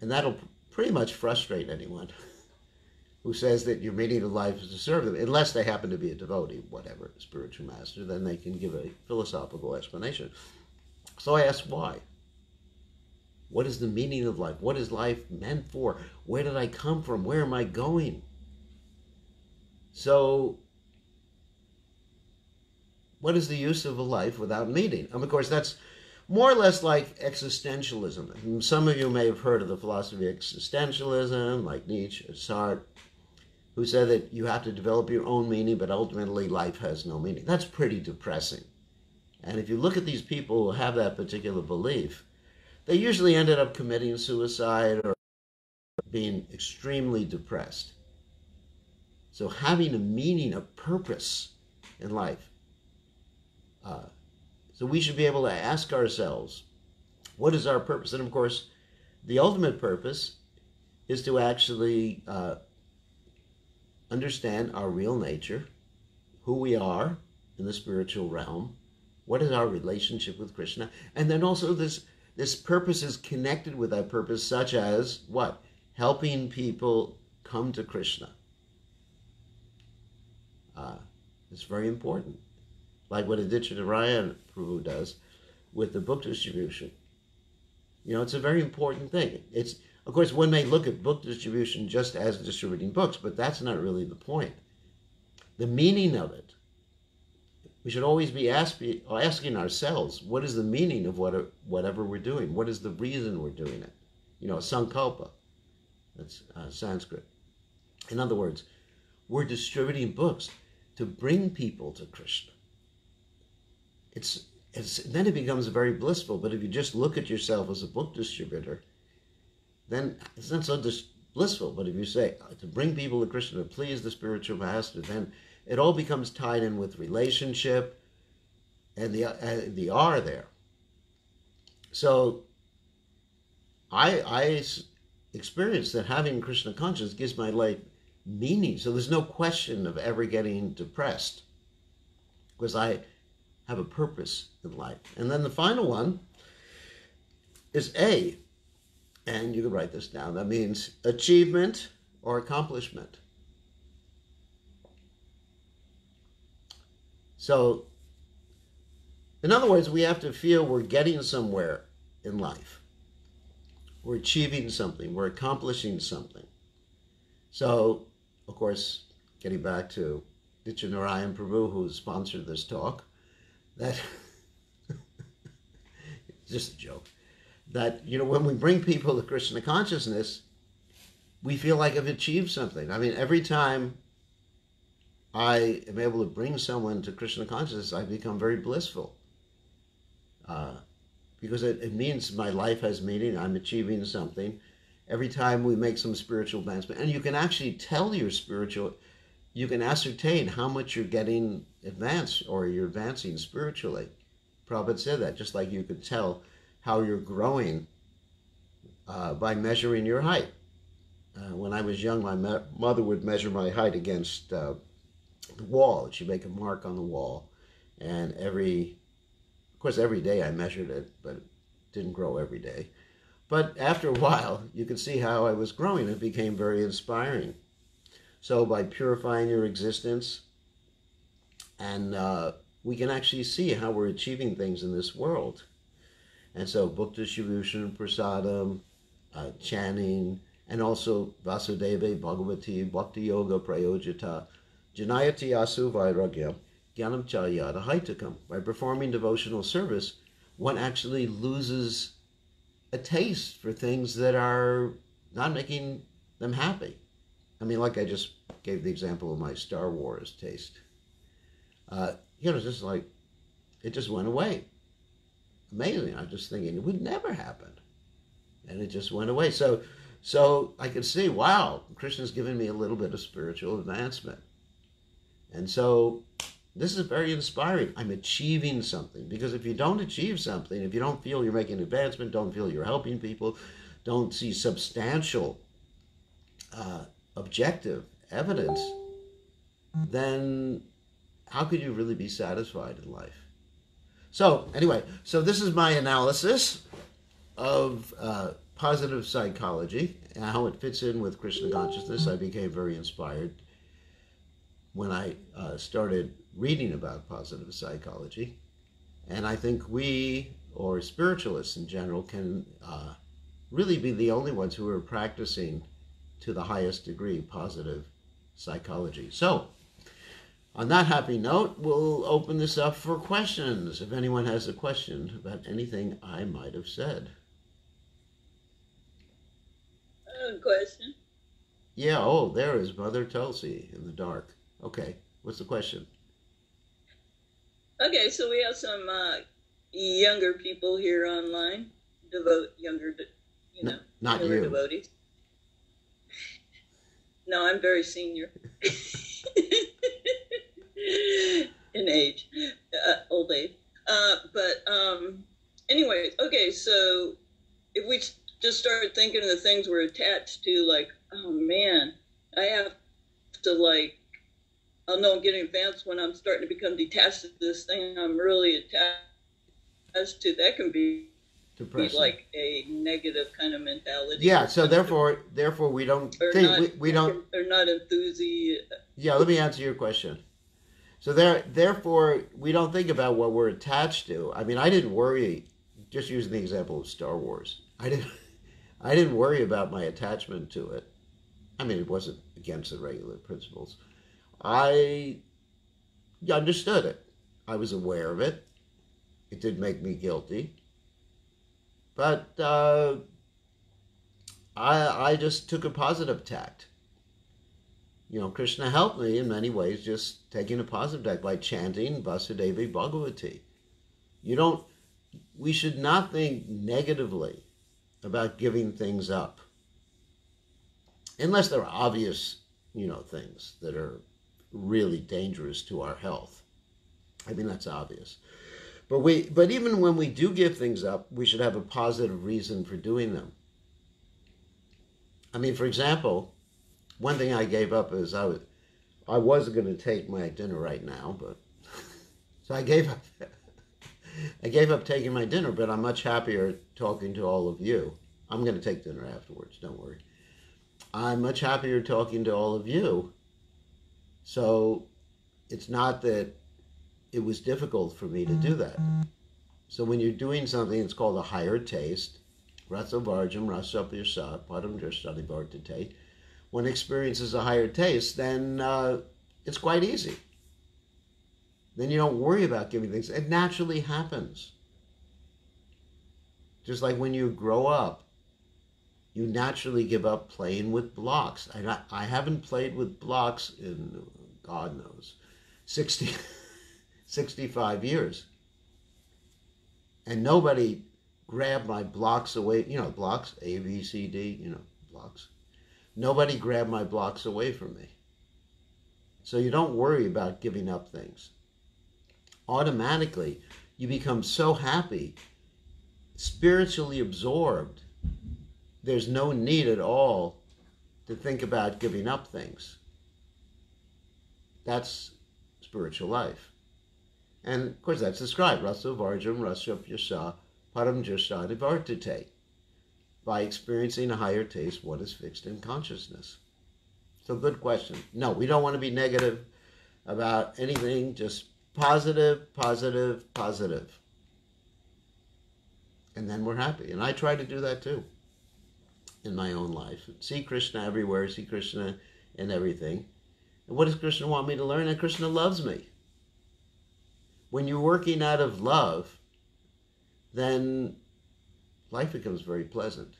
And that'll pretty much frustrate anyone who says that your meaning of life is to serve them, unless they happen to be a devotee, whatever, spiritual master, then they can give a philosophical explanation. So I asked why. What is the meaning of life? What is life meant for? Where did I come from? Where am I going? So what is the use of a life without meaning? And of course, that's more or less like existentialism. Some of you may have heard of the philosophy of existentialism, like Nietzsche, Sartre, who said that you have to develop your own meaning, but ultimately life has no meaning. That's pretty depressing. And if you look at these people who have that particular belief, they usually ended up committing suicide or being extremely depressed. So having a meaning, a purpose in life. Uh, so we should be able to ask ourselves, what is our purpose? And of course, the ultimate purpose is to actually uh, understand our real nature, who we are in the spiritual realm, what is our relationship with Krishna, and then also this this purpose is connected with that purpose, such as what? Helping people come to Krishna. Uh, it's very important. Like what Aditya Narayan Prabhu does with the book distribution. You know, it's a very important thing. It's of course one may look at book distribution just as distributing books, but that's not really the point. The meaning of it. We should always be asking, asking ourselves, what is the meaning of what, whatever we're doing? What is the reason we're doing it? You know, sankalpa. That's uh, Sanskrit. In other words, we're distributing books to bring people to Krishna. It's, it's then it becomes very blissful. But if you just look at yourself as a book distributor, then it's not so dis- blissful. But if you say to bring people to Krishna, to please the spiritual master, then it all becomes tied in with relationship and the uh, the R there. So I I experience that having Krishna consciousness gives my life meaning. So there's no question of ever getting depressed because I have a purpose in life. And then the final one is A. And you can write this down. That means achievement or accomplishment. So, in other words, we have to feel we're getting somewhere in life. We're achieving something, we're accomplishing something. So, of course, getting back to Aditya Narayan Prabhu, who sponsored this talk, that just a joke. That you know, when we bring people to Krishna consciousness, we feel like I've achieved something. I mean, every time I am able to bring someone to Krishna consciousness, I become very blissful. Uh, because it, it means my life has meaning, I'm achieving something. Every time we make some spiritual advancement, and you can actually tell your spiritual, you can ascertain how much you're getting advanced or you're advancing spiritually. Prabhupada said that, just like you could tell how you're growing uh, by measuring your height. Uh, when I was young, my mother would measure my height against uh, the wall. She'd make a mark on the wall. And every, of course, every day I measured it, but it didn't grow every day. But after a while, you could see how I was growing. It became very inspiring. So by purifying your existence, and uh, we can actually see how we're achieving things in this world. And so book distribution, prasadam, uh, chanting, and also Vasudeva Bhagavati Bhakti Yoga Prayojita Janayati Asu Vairagya Gyanam Charyada Haitakam. By performing devotional service, one actually loses a taste for things that are not making them happy. I mean, like I just gave the example of my Star Wars taste. Uh, you know, just like it just went away. Amazing. I'm just thinking it would never happen, and it just went away. So, so I could see, wow, Krishna's given me a little bit of spiritual advancement. And so this is very inspiring. I'm achieving something because if you don't achieve something, if you don't feel you're making advancement, don't feel you're helping people, don't see substantial, uh, objective evidence, then how could you really be satisfied in life? So, anyway, so this is my analysis of uh, positive psychology and how it fits in with Krishna consciousness. I became very inspired when I uh, started reading about positive psychology. And I think we, or spiritualists in general, can uh, really be the only ones who are practicing to the highest degree positive psychology. So, On that happy note, we'll open this up for questions. If anyone has a question about anything I might have said. A question. Yeah, oh, there is Mother Tulsi in the dark. Okay, what's the question? Okay, so we have some uh, younger people here online, devote younger, you know, Not newer you. devotees. No, I'm very senior in age, uh, old age. Uh, but um, anyway, okay, so if we just start thinking of the things we're attached to, like, oh man, I have to like, I'll know I'm getting advanced when I'm starting to become detached of this thing I'm really attached to. That can be Depression. like a negative kind of mentality. yeah, so therefore, therefore we don't or think not, we, we don't. or not enthusiastic. Yeah, let me answer your question. So there, therefore, we don't think about what we're attached to. I mean, I didn't worry. Just using the example of Star Wars, I didn't. I didn't worry about my attachment to it. I mean, it wasn't against the regular principles. I understood it. I was aware of it. It did make me guilty. But uh, I, I just took a positive tact. You know, Krishna helped me in many ways just taking a positive tact by chanting Vasudevi Bhagavati. You don't, we should not think negatively about giving things up. Unless there are obvious, you know, things that are really dangerous to our health. I mean, that's obvious. But we, but even when we do give things up, we should have a positive reason for doing them. I mean, for example, one thing I gave up is I was, I wasn't going to take my dinner right now, but so I gave up. I gave up taking my dinner, but I'm much happier talking to all of you. I'm going to take dinner afterwards. Don't worry. I'm much happier talking to all of you. So it's not that it was difficult for me to do that. So when you're doing something, it's called a higher taste. Rasa Varjam, Rasa Pirsa, Padam Drashtani Vartate. One experiences a higher taste, then uh, it's quite easy. Then you don't worry about giving things. It naturally happens. Just like when you grow up, you naturally give up playing with blocks. I, I haven't played with blocks in, God knows, 60, 65 years. And nobody grabbed my blocks away, you know, blocks, A, B, C, D, you know, blocks. Nobody grabbed my blocks away from me. So you don't worry about giving up things. Automatically, you become so happy, spiritually absorbed, there's no need at all to think about giving up things. That's spiritual life. And of course, that's described. Rasa Varjam, Rasa Yasa, Param Vartate. By experiencing a higher taste, what is fixed in consciousness? So, good question. No, we don't want to be negative about anything, just positive, positive, positive. And then we're happy. And I try to do that too in my own life. See Krishna everywhere, see Krishna in everything. And what does Krishna want me to learn? And Krishna loves me. When you're working out of love, then life becomes very pleasant.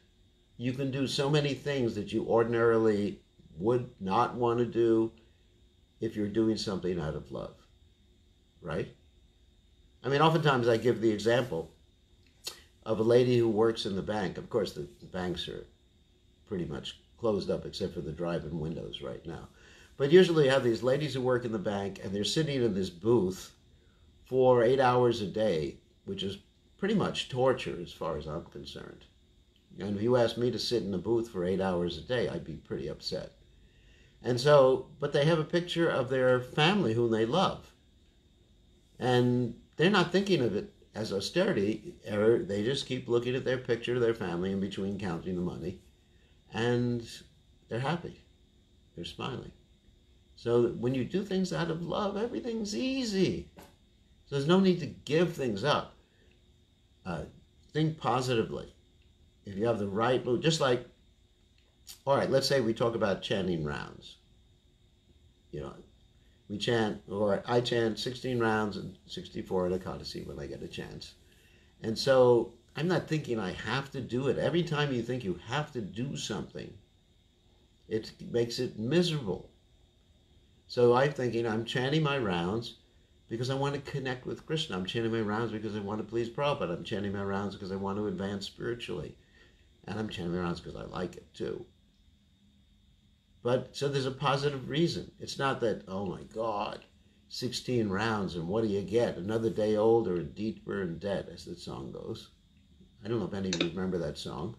You can do so many things that you ordinarily would not want to do if you're doing something out of love. Right? I mean, oftentimes I give the example of a lady who works in the bank. Of course, the banks are pretty much closed up except for the drive-in windows right now. But usually you have these ladies who work in the bank and they're sitting in this booth for eight hours a day, which is pretty much torture as far as I'm concerned. And if you asked me to sit in a booth for eight hours a day, I'd be pretty upset. And so, but they have a picture of their family whom they love. And they're not thinking of it as austerity. Or they just keep looking at their picture of their family in between counting the money. And they're happy. They're smiling. So when you do things out of love, everything's easy. So there's no need to give things up. Uh, think positively. If you have the right mood, just like, all right, let's say we talk about chanting rounds. You know, we chant, or I chant 16 rounds and 64 at Ekadasi when I get a chance. And so I'm not thinking I have to do it. Every time you think you have to do something, it makes it miserable. So I'm thinking I'm chanting my rounds because I want to connect with Krishna. I'm chanting my rounds because I want to please Prabhupada. I'm chanting my rounds because I want to advance spiritually. And I'm chanting my rounds because I like it too. But so there's a positive reason. It's not that, oh my God, 16 rounds and what do you get? Another day older and deeper and dead, as the song goes. I don't know if any of you remember that song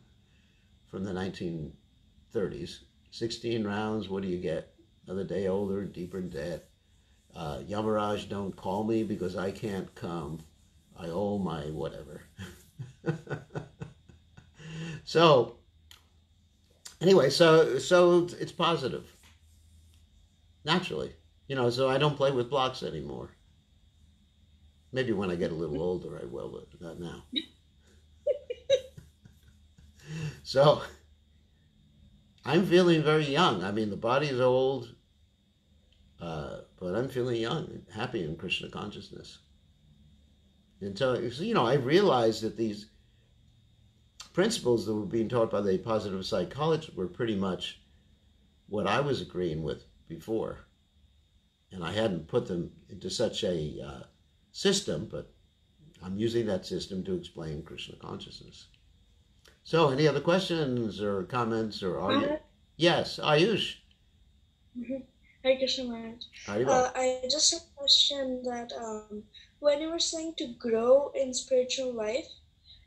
from the 1930s. 16 rounds, what do you get? Another day older deeper and dead. Uh, Yamaraj, don't call me because I can't come. I owe my whatever. so, anyway, so so it's positive. Naturally, you know. So I don't play with blocks anymore. Maybe when I get a little older, I will, but not now. so I'm feeling very young. I mean, the body is old, uh, but I'm feeling young, happy in Krishna consciousness. And so, you know, I realized that these principles that were being taught by the positive psychologists were pretty much what I was agreeing with before. And I hadn't put them into such a uh, system, but I'm using that system to explain Krishna consciousness. So, any other questions or comments or are you? Yes, Ayush. Mm-hmm. Hare Krishna Maharaj. Uh, I just have a question that um, when you were saying to grow in spiritual life,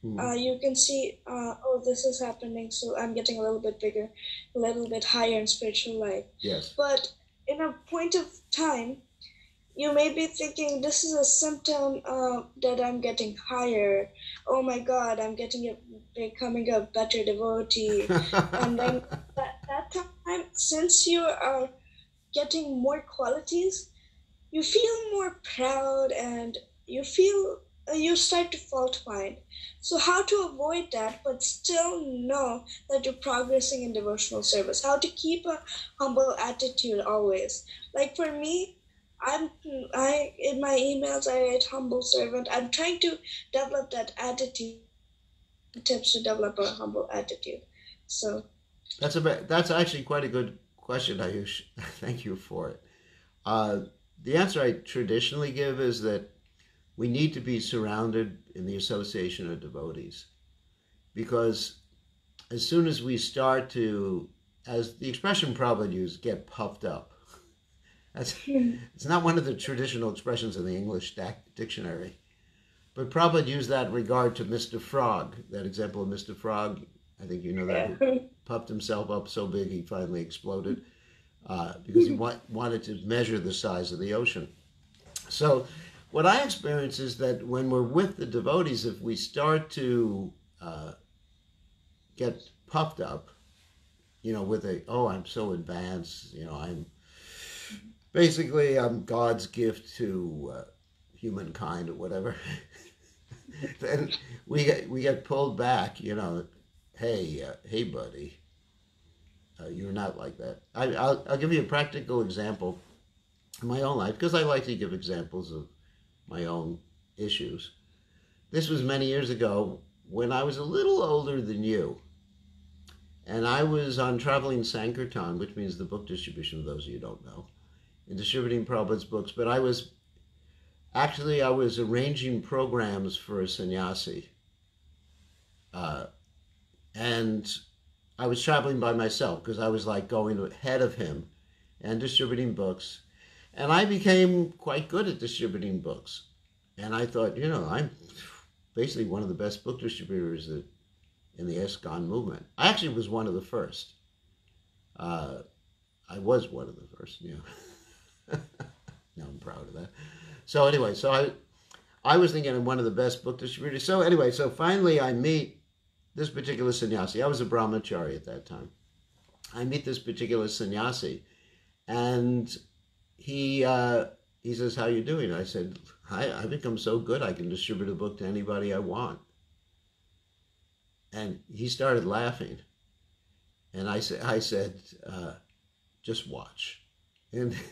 Hmm. uh, you can see, uh, oh, this is happening, so I'm getting a little bit bigger, a little bit higher in spiritual life. yes. But in a point of time, you may be thinking this is a symptom uh, that I'm getting higher. Oh my God, I'm getting a, becoming a better devotee. and then that, that time, since you are getting more qualities, you feel more proud and you feel uh, you start to fault find. So, how to avoid that but still know that you're progressing in devotional service? How to keep a humble attitude always? Like for me, I'm I in my emails I write humble servant. I'm trying to develop that attitude. Tips to develop a humble attitude. So That's a that's actually quite a good question, Ayush. Thank you for it. Uh, the answer I traditionally give is that we need to be surrounded in the association of devotees, because as soon as we start to, as the expression probably used, get puffed up. That's it's not one of the traditional expressions in the English dictionary, but Prabhupada used that in regard to Mr. Frog. That example of Mr. Frog, I think you know that. who puffed himself up so big he finally exploded uh, because he wa- wanted to measure the size of the ocean. So, what I experience is that when we're with the devotees, if we start to uh, get puffed up, you know, with a, oh, I'm so advanced, you know, I'm basically, I'm God's gift to uh, humankind or whatever. then we get, we get pulled back, you know, hey, uh, hey, buddy, uh, you're not like that. I, I'll, I'll give you a practical example in my own life because I like to give examples of my own issues. This was many years ago when I was a little older than you. And I was on Traveling Sankirtan, which means the book distribution, for those of you don't know, and distributing Prabhupada's books. But I was actually I was arranging programs for a sannyasi. Uh, and I was traveling by myself because I was like going ahead of him and distributing books. And I became quite good at distributing books. And I thought, you know, I'm basically one of the best book distributors that, in the ISKCON movement. I actually was one of the first. Uh, I was one of the first, yeah. now I'm proud of that. So anyway, so I, I was thinking I'm one of the best book distributors. So anyway, so finally I meet this particular sannyasi. I was a brahmachari at that time. I meet this particular sannyasi, and he uh, he says, "How you doing?" I said, "I I become so good I can distribute a book to anybody I want." And he started laughing, and I said, "I said, uh, just watch." And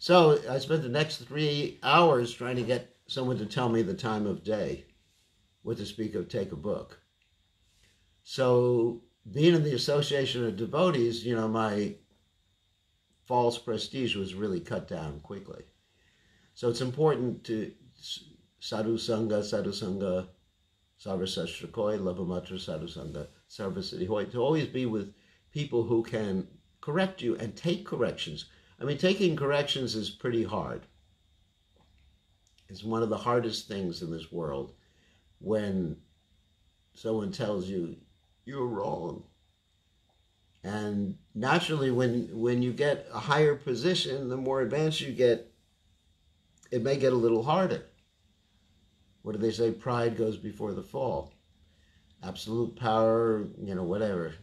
So I spent the next three hours trying to get someone to tell me the time of day, what to speak of take a book. So being in the association of devotees, you know, my false prestige was really cut down quickly. So it's important to sadhu sangha, sadhu sangha, sarvasashrakoi, lavamatra sadhu sangha, to always be with people who can correct you and take corrections. I mean, taking corrections is pretty hard. It's one of the hardest things in this world when someone tells you you're wrong. And naturally, when when you get a higher position, the more advanced you get, it may get a little harder. What do they say? Pride goes before the fall. Absolute power, you know, whatever,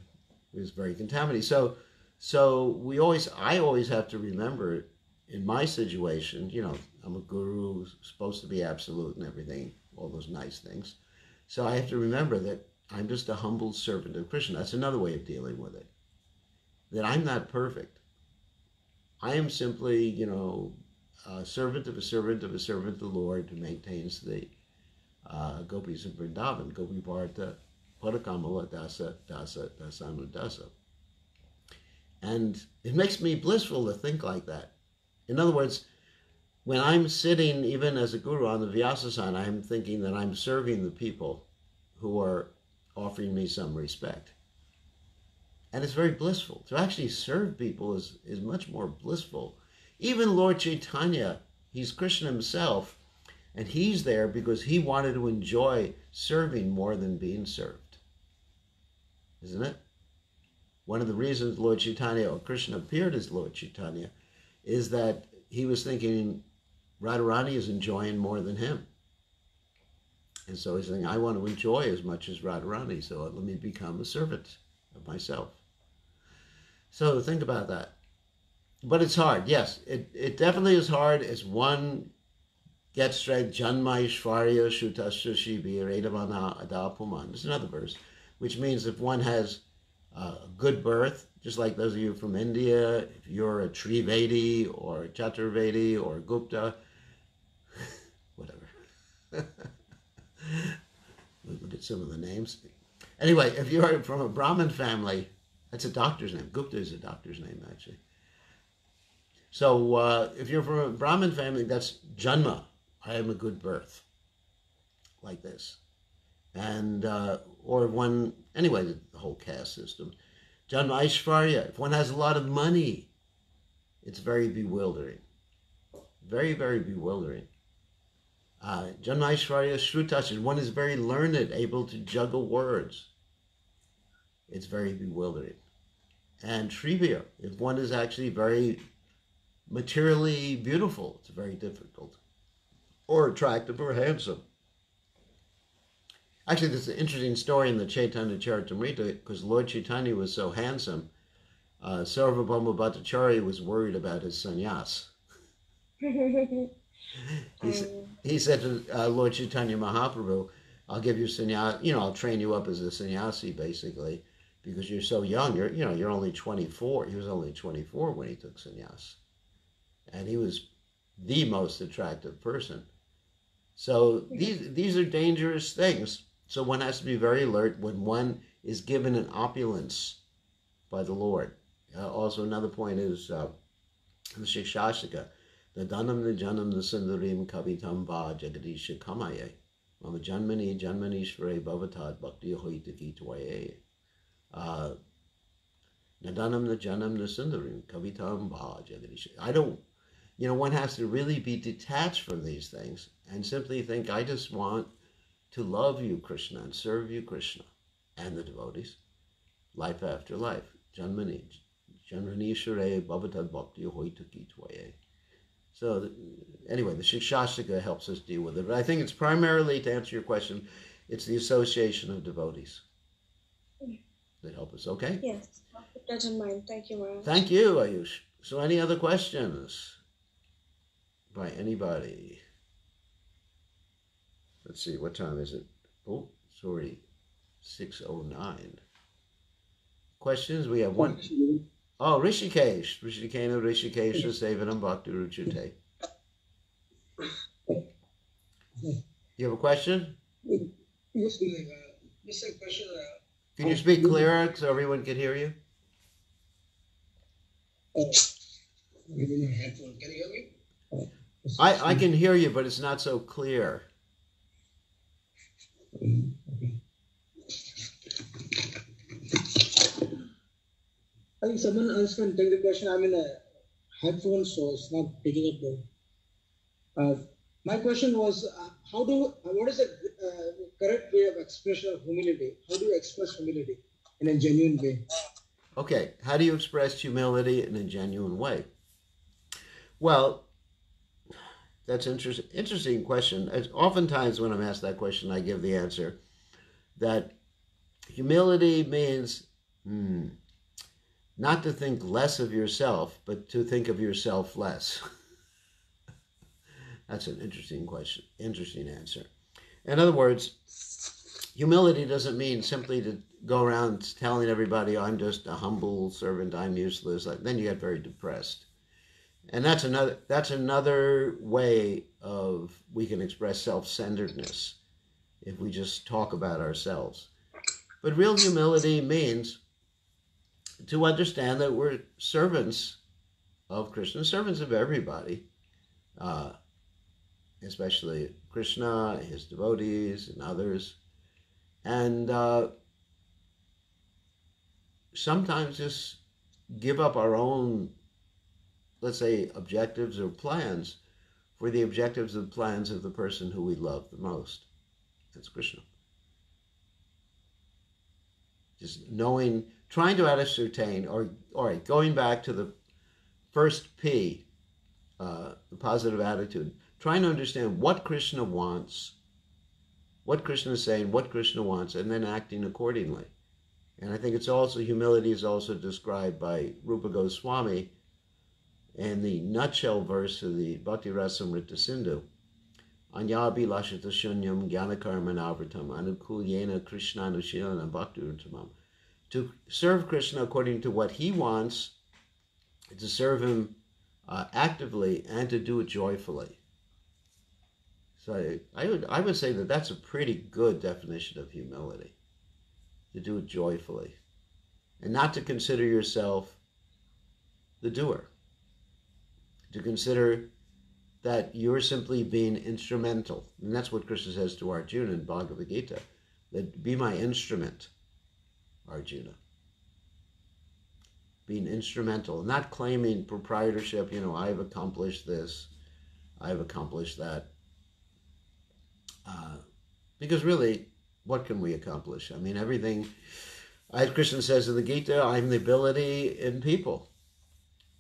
is very contaminating. So, so we always, I always have to remember, in my situation, you know, I'm a guru, supposed to be absolute and everything, all those nice things. So I have to remember that I'm just a humble servant of Krishna. That's another way of dealing with it. That I'm not perfect. I am simply, you know, a servant of a servant of a servant of the Lord who maintains the uh, gopis of Vrindavan, Gopi Bharata, Parakamala Dasa, Dasa, Dasanu Dasa. And it makes me blissful to think like that. In other words, when I'm sitting, even as a guru on the Vyasasana, I'm thinking that I'm serving the people who are offering me some respect. And it's very blissful. To actually serve people is, is much more blissful. Even Lord Chaitanya, he's Krishna himself, and he's there because he wanted to enjoy serving more than being served. Isn't it? One of the reasons Lord Chaitanya or Krishna appeared as Lord Chaitanya is that he was thinking Radharani is enjoying more than him. And so he's saying, I want to enjoy as much as Radharani, so let me become a servant of myself. So think about that. But it's hard, yes. It, it definitely is hard as one gets straight, Janma Ishvarya Shutasya Shibi Redavana Adapuman. There's another verse, which means if one has a good birth, just like those of you from India, if you're a Trivedi or a Chaturvedi or Gupta, whatever. Look at some of the names. Anyway, if you're from a Brahmin family, that's a doctor's name. Gupta is a doctor's name, actually. So uh, if you're from a Brahmin family, that's Janma. I am a good birth. Like this. And, uh, or one, anyway, the whole caste system. Janma Aishvarya. If one has a lot of money, it's very bewildering. Very, very bewildering. Uh, Janmaishvarya Shrutachas, one is very learned, able to juggle words. It's very bewildering. And Shrivya, if one is actually very materially beautiful, it's very difficult. Or attractive or handsome. Actually, there's an interesting story in the Chaitanya Charitamrita because Lord Chaitanya was so handsome. Uh, Sarvabhauma Bhattacharya was worried about his sannyas. He, said to uh, Lord Chaitanya Mahaprabhu, I'll give you sannyas, you know, I'll train you up as a sannyasi, basically, because you're so young. You're, you know, you're only 24. He was only 24 when he took sannyas. And he was the most attractive person. So these, these are dangerous things. So one has to be very alert when one is given an opulence by the Lord. Uh, also, another point is uh, the Shikshashtaka. Nadanam nijanam nasundarim kavitam va jagadisha kamaye. Mama janmani janmanishvare bhavatad bhakti hoitaki twaye. Uh, Nadanam najanam nasundarim kavitam va jagadisha. I don't, you know, one has to really be detached from these things and simply think, I just want to love you, Krishna, and serve you, Krishna, and the devotees, life after life. Janmani, Janmani Share Bhavatad Bhakti Hoitaki Twaye. So uh, anyway, the Shikshashtaka helps us deal with it. But I think it's primarily, to answer your question, it's the association of devotees that help us, okay? Yes, I'll put mind. Thank you, Maharaj. Thank you, Ayush. So any other questions by anybody? Let's see, what time is it? Oh, it's already 6.09. Questions? We have one. Oh, Rishikesh. Rishikena Rishikesha Sevanam Bhakti Ruchite. You have a question? Yes. Uh, a question. uh, Can you speak clearer so everyone can hear you? oh, give me my headphone. Can you hear me? I, I can hear you, but it's not so clear. I think someone else can take the question. I'm in a headphone, so it's not picking up. Uh, my question was, uh, how do uh, what is the uh, correct way of expression of humility? How do you express humility in a genuine way? Okay, how do you express humility in a genuine way? Well, that's interesting. Interesting question. Oftentimes, when I'm asked that question, I give the answer that humility means hmm, not to think less of yourself, but to think of yourself less. that's an interesting question. Interesting answer. In other words, humility doesn't mean simply to go around telling everybody I'm just a humble servant, I'm useless. Then you get very depressed. And that's another that's another way of we can express self-centeredness if we just talk about ourselves. But real humility means to understand that we're servants of Krishna, servants of everybody, uh, especially Krishna, his devotees, and others. And uh, sometimes just give up our own, let's say, objectives or plans for the objectives and plans of the person who we love the most. That's Krishna. Just knowing, trying to ascertain, or all right, going back to the first P, uh, the positive attitude, trying to understand what Krishna wants, what Krishna is saying, what Krishna wants, and then acting accordingly. And I think it's also, humility is also described by Rupa Goswami in the nutshell verse of the Bhakti Rasamrita Sindhu. Anyabi lashita shunyam gyanakarma navratam anukulyena krishna anushilana bhakti To serve Krishna according to what he wants, to serve him uh, actively, and to do it joyfully. So I, I would I would say that that's a pretty good definition of humility to do it joyfully and not to consider yourself the doer. To consider that you're simply being instrumental. And that's what Krishna says to Arjuna in Bhagavad Gita that be my instrument, Arjuna. Being instrumental, not claiming proprietorship, you know, I've accomplished this, I've accomplished that. Uh, because really, what can we accomplish? I mean, everything, as Krishna says in the Gita, I'm the ability in people.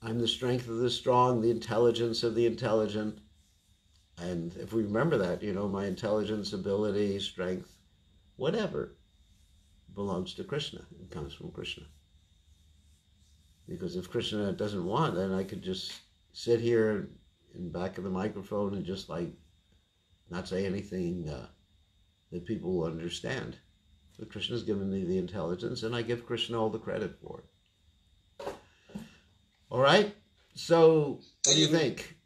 I'm the strength of the strong, the intelligence of the intelligent. And if we remember that, you know, my intelligence, ability, strength, whatever belongs to Krishna. It comes from Krishna. Because if Krishna doesn't want, then I could just sit here in back of the microphone and just like not say anything uh, that people will understand. But Krishna's given me the intelligence, and I give Krishna all the credit for it. All right. So, what do you think?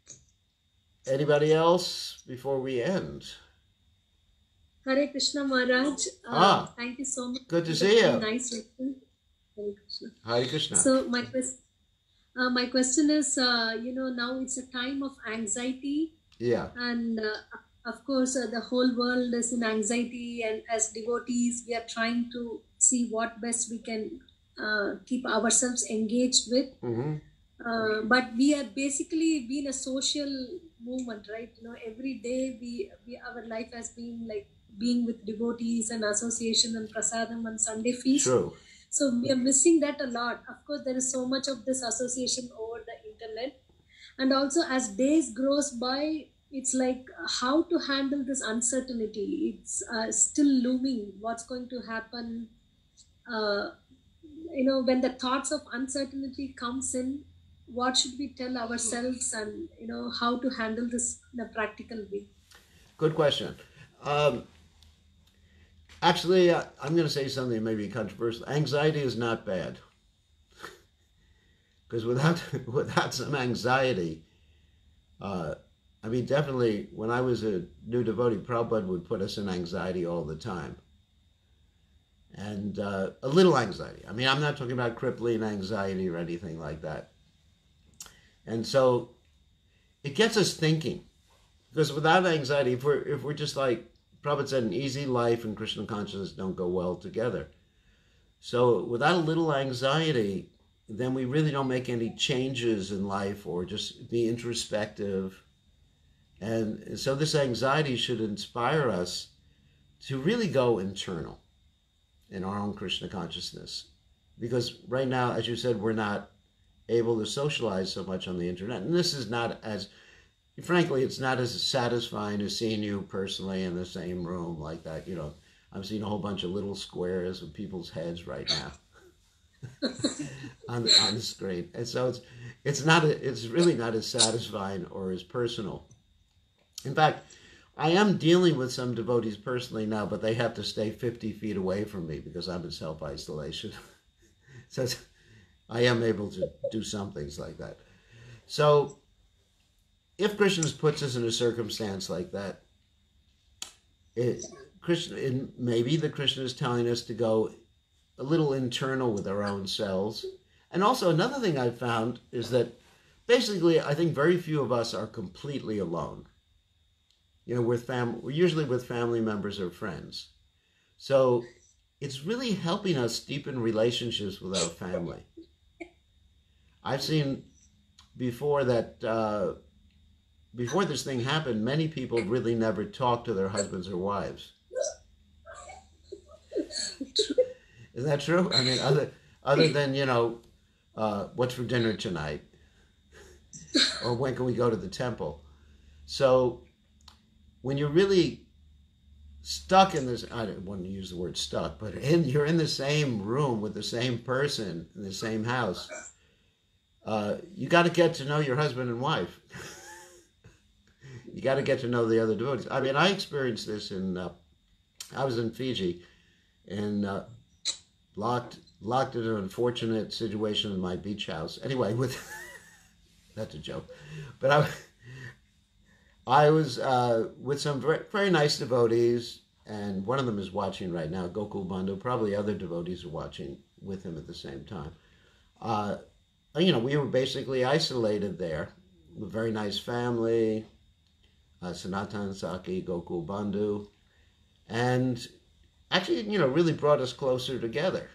Anybody else before we end? Hare Krishna Maharaj. Uh, Ah. Thank you so much. Good to see you. Nice question. Hare Krishna. Hare Krishna. So my question, uh, my question is, uh, you know, now it's a time of anxiety, yeah. and uh, of course, uh, the whole world is in anxiety, and as devotees, we are trying to see what best we can uh, keep ourselves engaged with. hmm Uh, but we are basically been a social movement, right? You know, every day we, we our life has been like being with devotees and association and prasadam and Sunday feast. True. So we are missing that a lot. Of course, there is so much of this association over the internet, and also as days grows by, it's like how to handle this uncertainty. It's uh, still looming. What's going to happen? Uh, you know, when the thoughts of uncertainty comes in, what should we tell ourselves, and you know how to handle this in a practical way? Good question. Um, actually, uh, I'm going to say something maybe controversial. Anxiety is not bad. because without without some anxiety, uh, I mean, definitely when I was a new devotee, Prabhupada would put us in anxiety all the time. And uh, a little anxiety. I mean, I'm not talking about crippling anxiety or anything like that. And so it gets us thinking. Because without anxiety, if we're, if we're just like Prabhupada said, an easy life and Krishna consciousness don't go well together. So without a little anxiety, then we really don't make any changes in life or just be introspective. And so this anxiety should inspire us to really go internal in our own Krishna consciousness. Because right now, as you said, we're not able to socialize so much on the internet. And this is not as, frankly, it's not as satisfying as seeing you personally in the same room like that. You know, I'm seeing a whole bunch of little squares of people's heads right now. on, on the screen. And so it's it's not a, it's really not as satisfying or as personal. In fact, I am dealing with some devotees personally now, but they have to stay 50 feet away from me because I'm in self isolation. so I am able to do some things like that. So if Krishna's puts us in a circumstance like that, it, Krishna, it, maybe the Krishna is telling us to go a little internal with our own selves. And also, another thing I've found is that basically, I think very few of us are completely alone. You know, with fam, we're usually with family members or friends. So it's really helping us deepen relationships with our family. I've seen before that uh, before this thing happened, many people really never talked to their husbands or wives. Is that true? I mean, other other than you know, uh, what's for dinner tonight, or when can we go to the temple? So, when you're really stuck in this, I don't want to use the word stuck, but in you're in the same room with the same person in the same house. Uh, you got to get to know your husband and wife. you got to get to know the other devotees. I mean, I experienced this in. Uh, I was in Fiji, and uh, locked locked in an unfortunate situation in my beach house. Anyway, with that's a joke, but I I was uh, with some very, very nice devotees, and one of them is watching right now, Gokul Bandhu. Probably other devotees are watching with him at the same time. Uh, you know, we were basically isolated there. A very nice family, uh, Sanatan Saki, Gokul Bandhu, and actually, you know, really brought us closer together.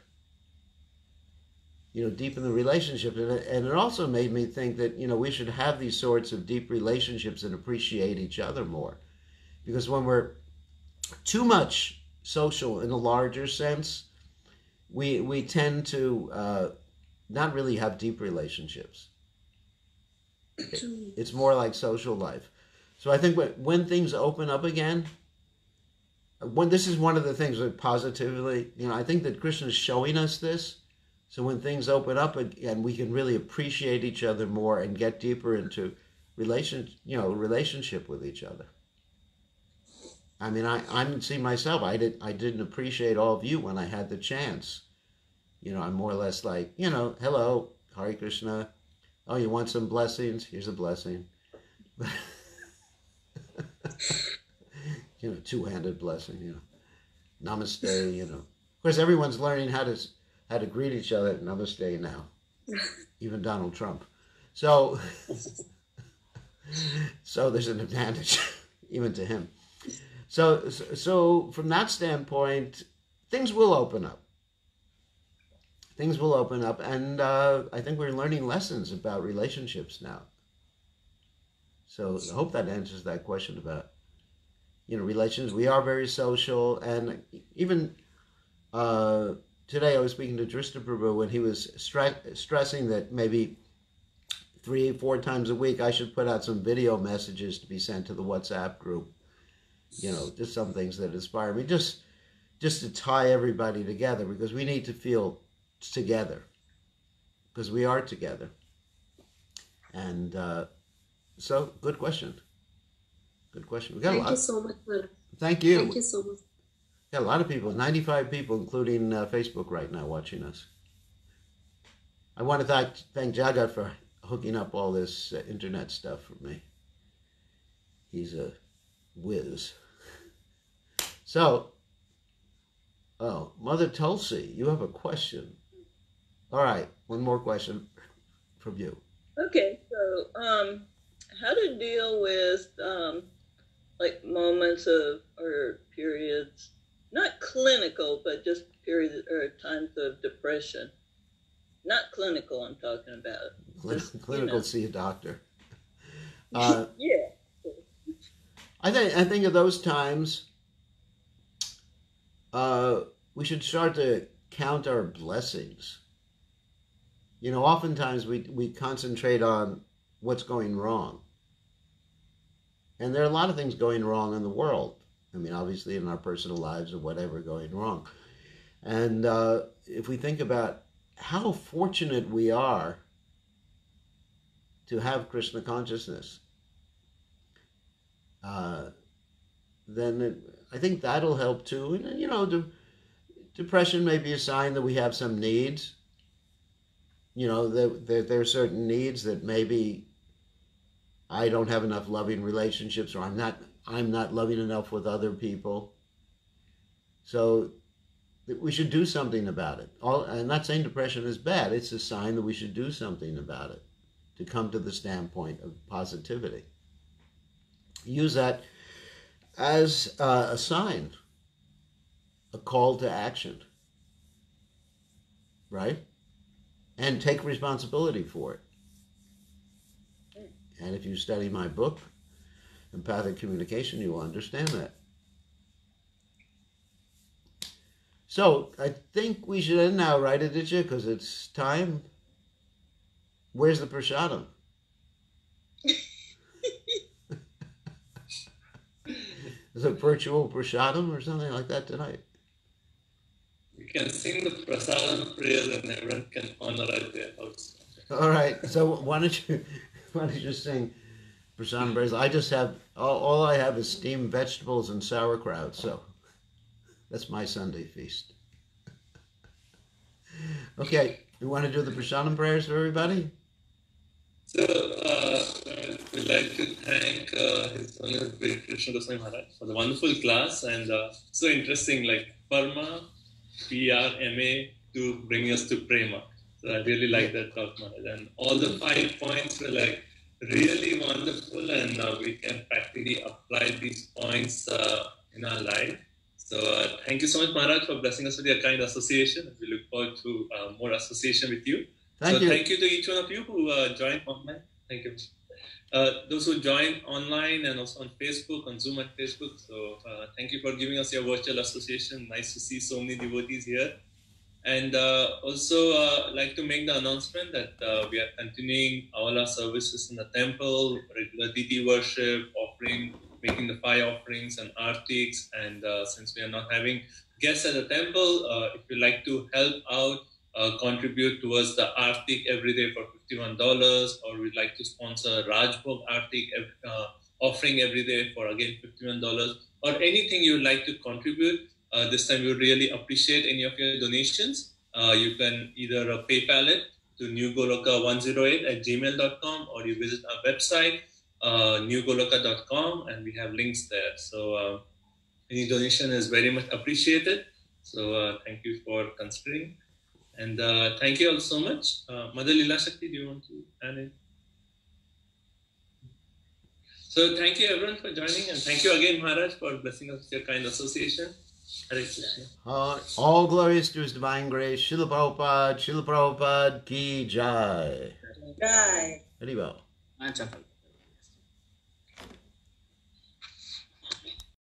You know, deepen the relationship, and it, and it also made me think that you know we should have these sorts of deep relationships and appreciate each other more, because when we're too much social in a larger sense, we we tend to uh, not really have deep relationships. It's more like social life. So I think when, things open up again, when this is one of the things that positively, you know, I think that Krishna is showing us this. So when things open up again, we can really appreciate each other more and get deeper into relation, you know, relationship with each other. I mean, I I'm seeing myself. I did I didn't appreciate all of you when I had the chance. You know, I'm more or less like, you know, hello, Hare Krishna. Oh, you want some blessings? Here's a blessing. you know, two-handed blessing. You know, namaste. You know, of course, everyone's learning how to how to greet each other. Namaste now, even Donald Trump. So, so there's an advantage even to him. So, so from that standpoint, things will open up. Things will open up, and uh, I think we're learning lessons about relationships now. So I hope that answers that question about you know relations. We are very social, and even uh, today I was speaking to Drista Prabhu when he was stre- stressing that maybe three, four times a week I should put out some video messages to be sent to the WhatsApp group. You know, just some things that inspire me, just just to tie everybody together because we need to feel together because we are together. And uh, so, good question. Good question. We got Thank a lot. Thank you so much. Thank you. Thank you so much. Got a lot of people, 95 people, including uh, Facebook right now watching us. I want to thank, thank Jagat for hooking up all this uh, internet stuff for me. He's a whiz. So, oh, Mother Tulsi, you have a question. All right, one more question from you. Okay, so um, how to deal with um, like moments of or periods, not clinical, but just periods or times of depression. Not clinical, I'm talking about. Just, you Clinical, know. see a doctor. Uh, yeah. I think I think of those times. Uh, we should start to count our blessings. You know, oftentimes we we concentrate on what's going wrong, and there are a lot of things going wrong in the world. I mean, obviously, in our personal lives or whatever going wrong, and uh, if we think about how fortunate we are to have Krishna consciousness, uh, then it, I think that'll help too. And you know, de- depression may be a sign that we have some needs. You know, there, there, there are certain needs that maybe I don't have enough loving relationships, or I'm not I'm not loving enough with other people. So we should do something about it. All, I'm not saying depression is bad. It's a sign that we should do something about it to come to the standpoint of positivity. Use that as uh, a sign, a call to action, right? And take responsibility for it. And if you study my book, Empathic Communication, you will understand that. So I think we should end now, right, Aditya? Because it's time. Where's the prasadam? Is it virtual prasadam or something like that tonight? We can sing the prasadam prayers and everyone can honor at their house. All right. So why don't you don't just saying, prasadam prayers? I just have all, all I have is steamed vegetables and sauerkraut. So that's my Sunday feast. okay. You want to do the prasadam prayers for everybody? So, uh, we'd like to thank uh, His Holiness Bir Krishna Goswami Maharaj for the wonderful class and uh, so interesting, like Parma, PRMA, to bring us to Prema. So, I really like that talk, Maharaj. And all the five points were like really wonderful, and uh, we can practically apply these points uh, in our life. So, uh, thank you so much, Maharaj, for blessing us with your kind association. We look forward to uh, more association with you. Thank so you. thank you to each one of you who uh, joined online. Thank you. Uh, those who joined online and also on Facebook, on Zoom and Facebook. So uh, thank you for giving us your virtual association. Nice to see so many devotees here. And uh, also uh, like to make the announcement that uh, we are continuing all our services in the temple, regular deity worship, offering, making the fire offerings and aratis. And uh, since we are not having guests at the temple, uh, if you like to help out, uh, contribute towards the arati every day for $51, or we'd like to sponsor Rajbhog arati uh, offering every day for again $51, or anything you'd like to contribute. Uh, this time, we would really appreciate any of your donations. Uh, you can either uh, PayPal it to newgoloka108 at gmail.com, or you visit our website, uh, newgoloka.com, and we have links there. So, uh, any donation is very much appreciated. So, uh, thank you for considering. And uh, thank you all so much. Mother Lila Shakti, do you want to add in? So thank you everyone for joining and thank you again Maharaj for blessing us with your kind association. Hare Krishna. Uh, all glorious to His divine grace. Srila Prabhupada, Srila Prabhupada ki jai. Right. Very well. Mancha.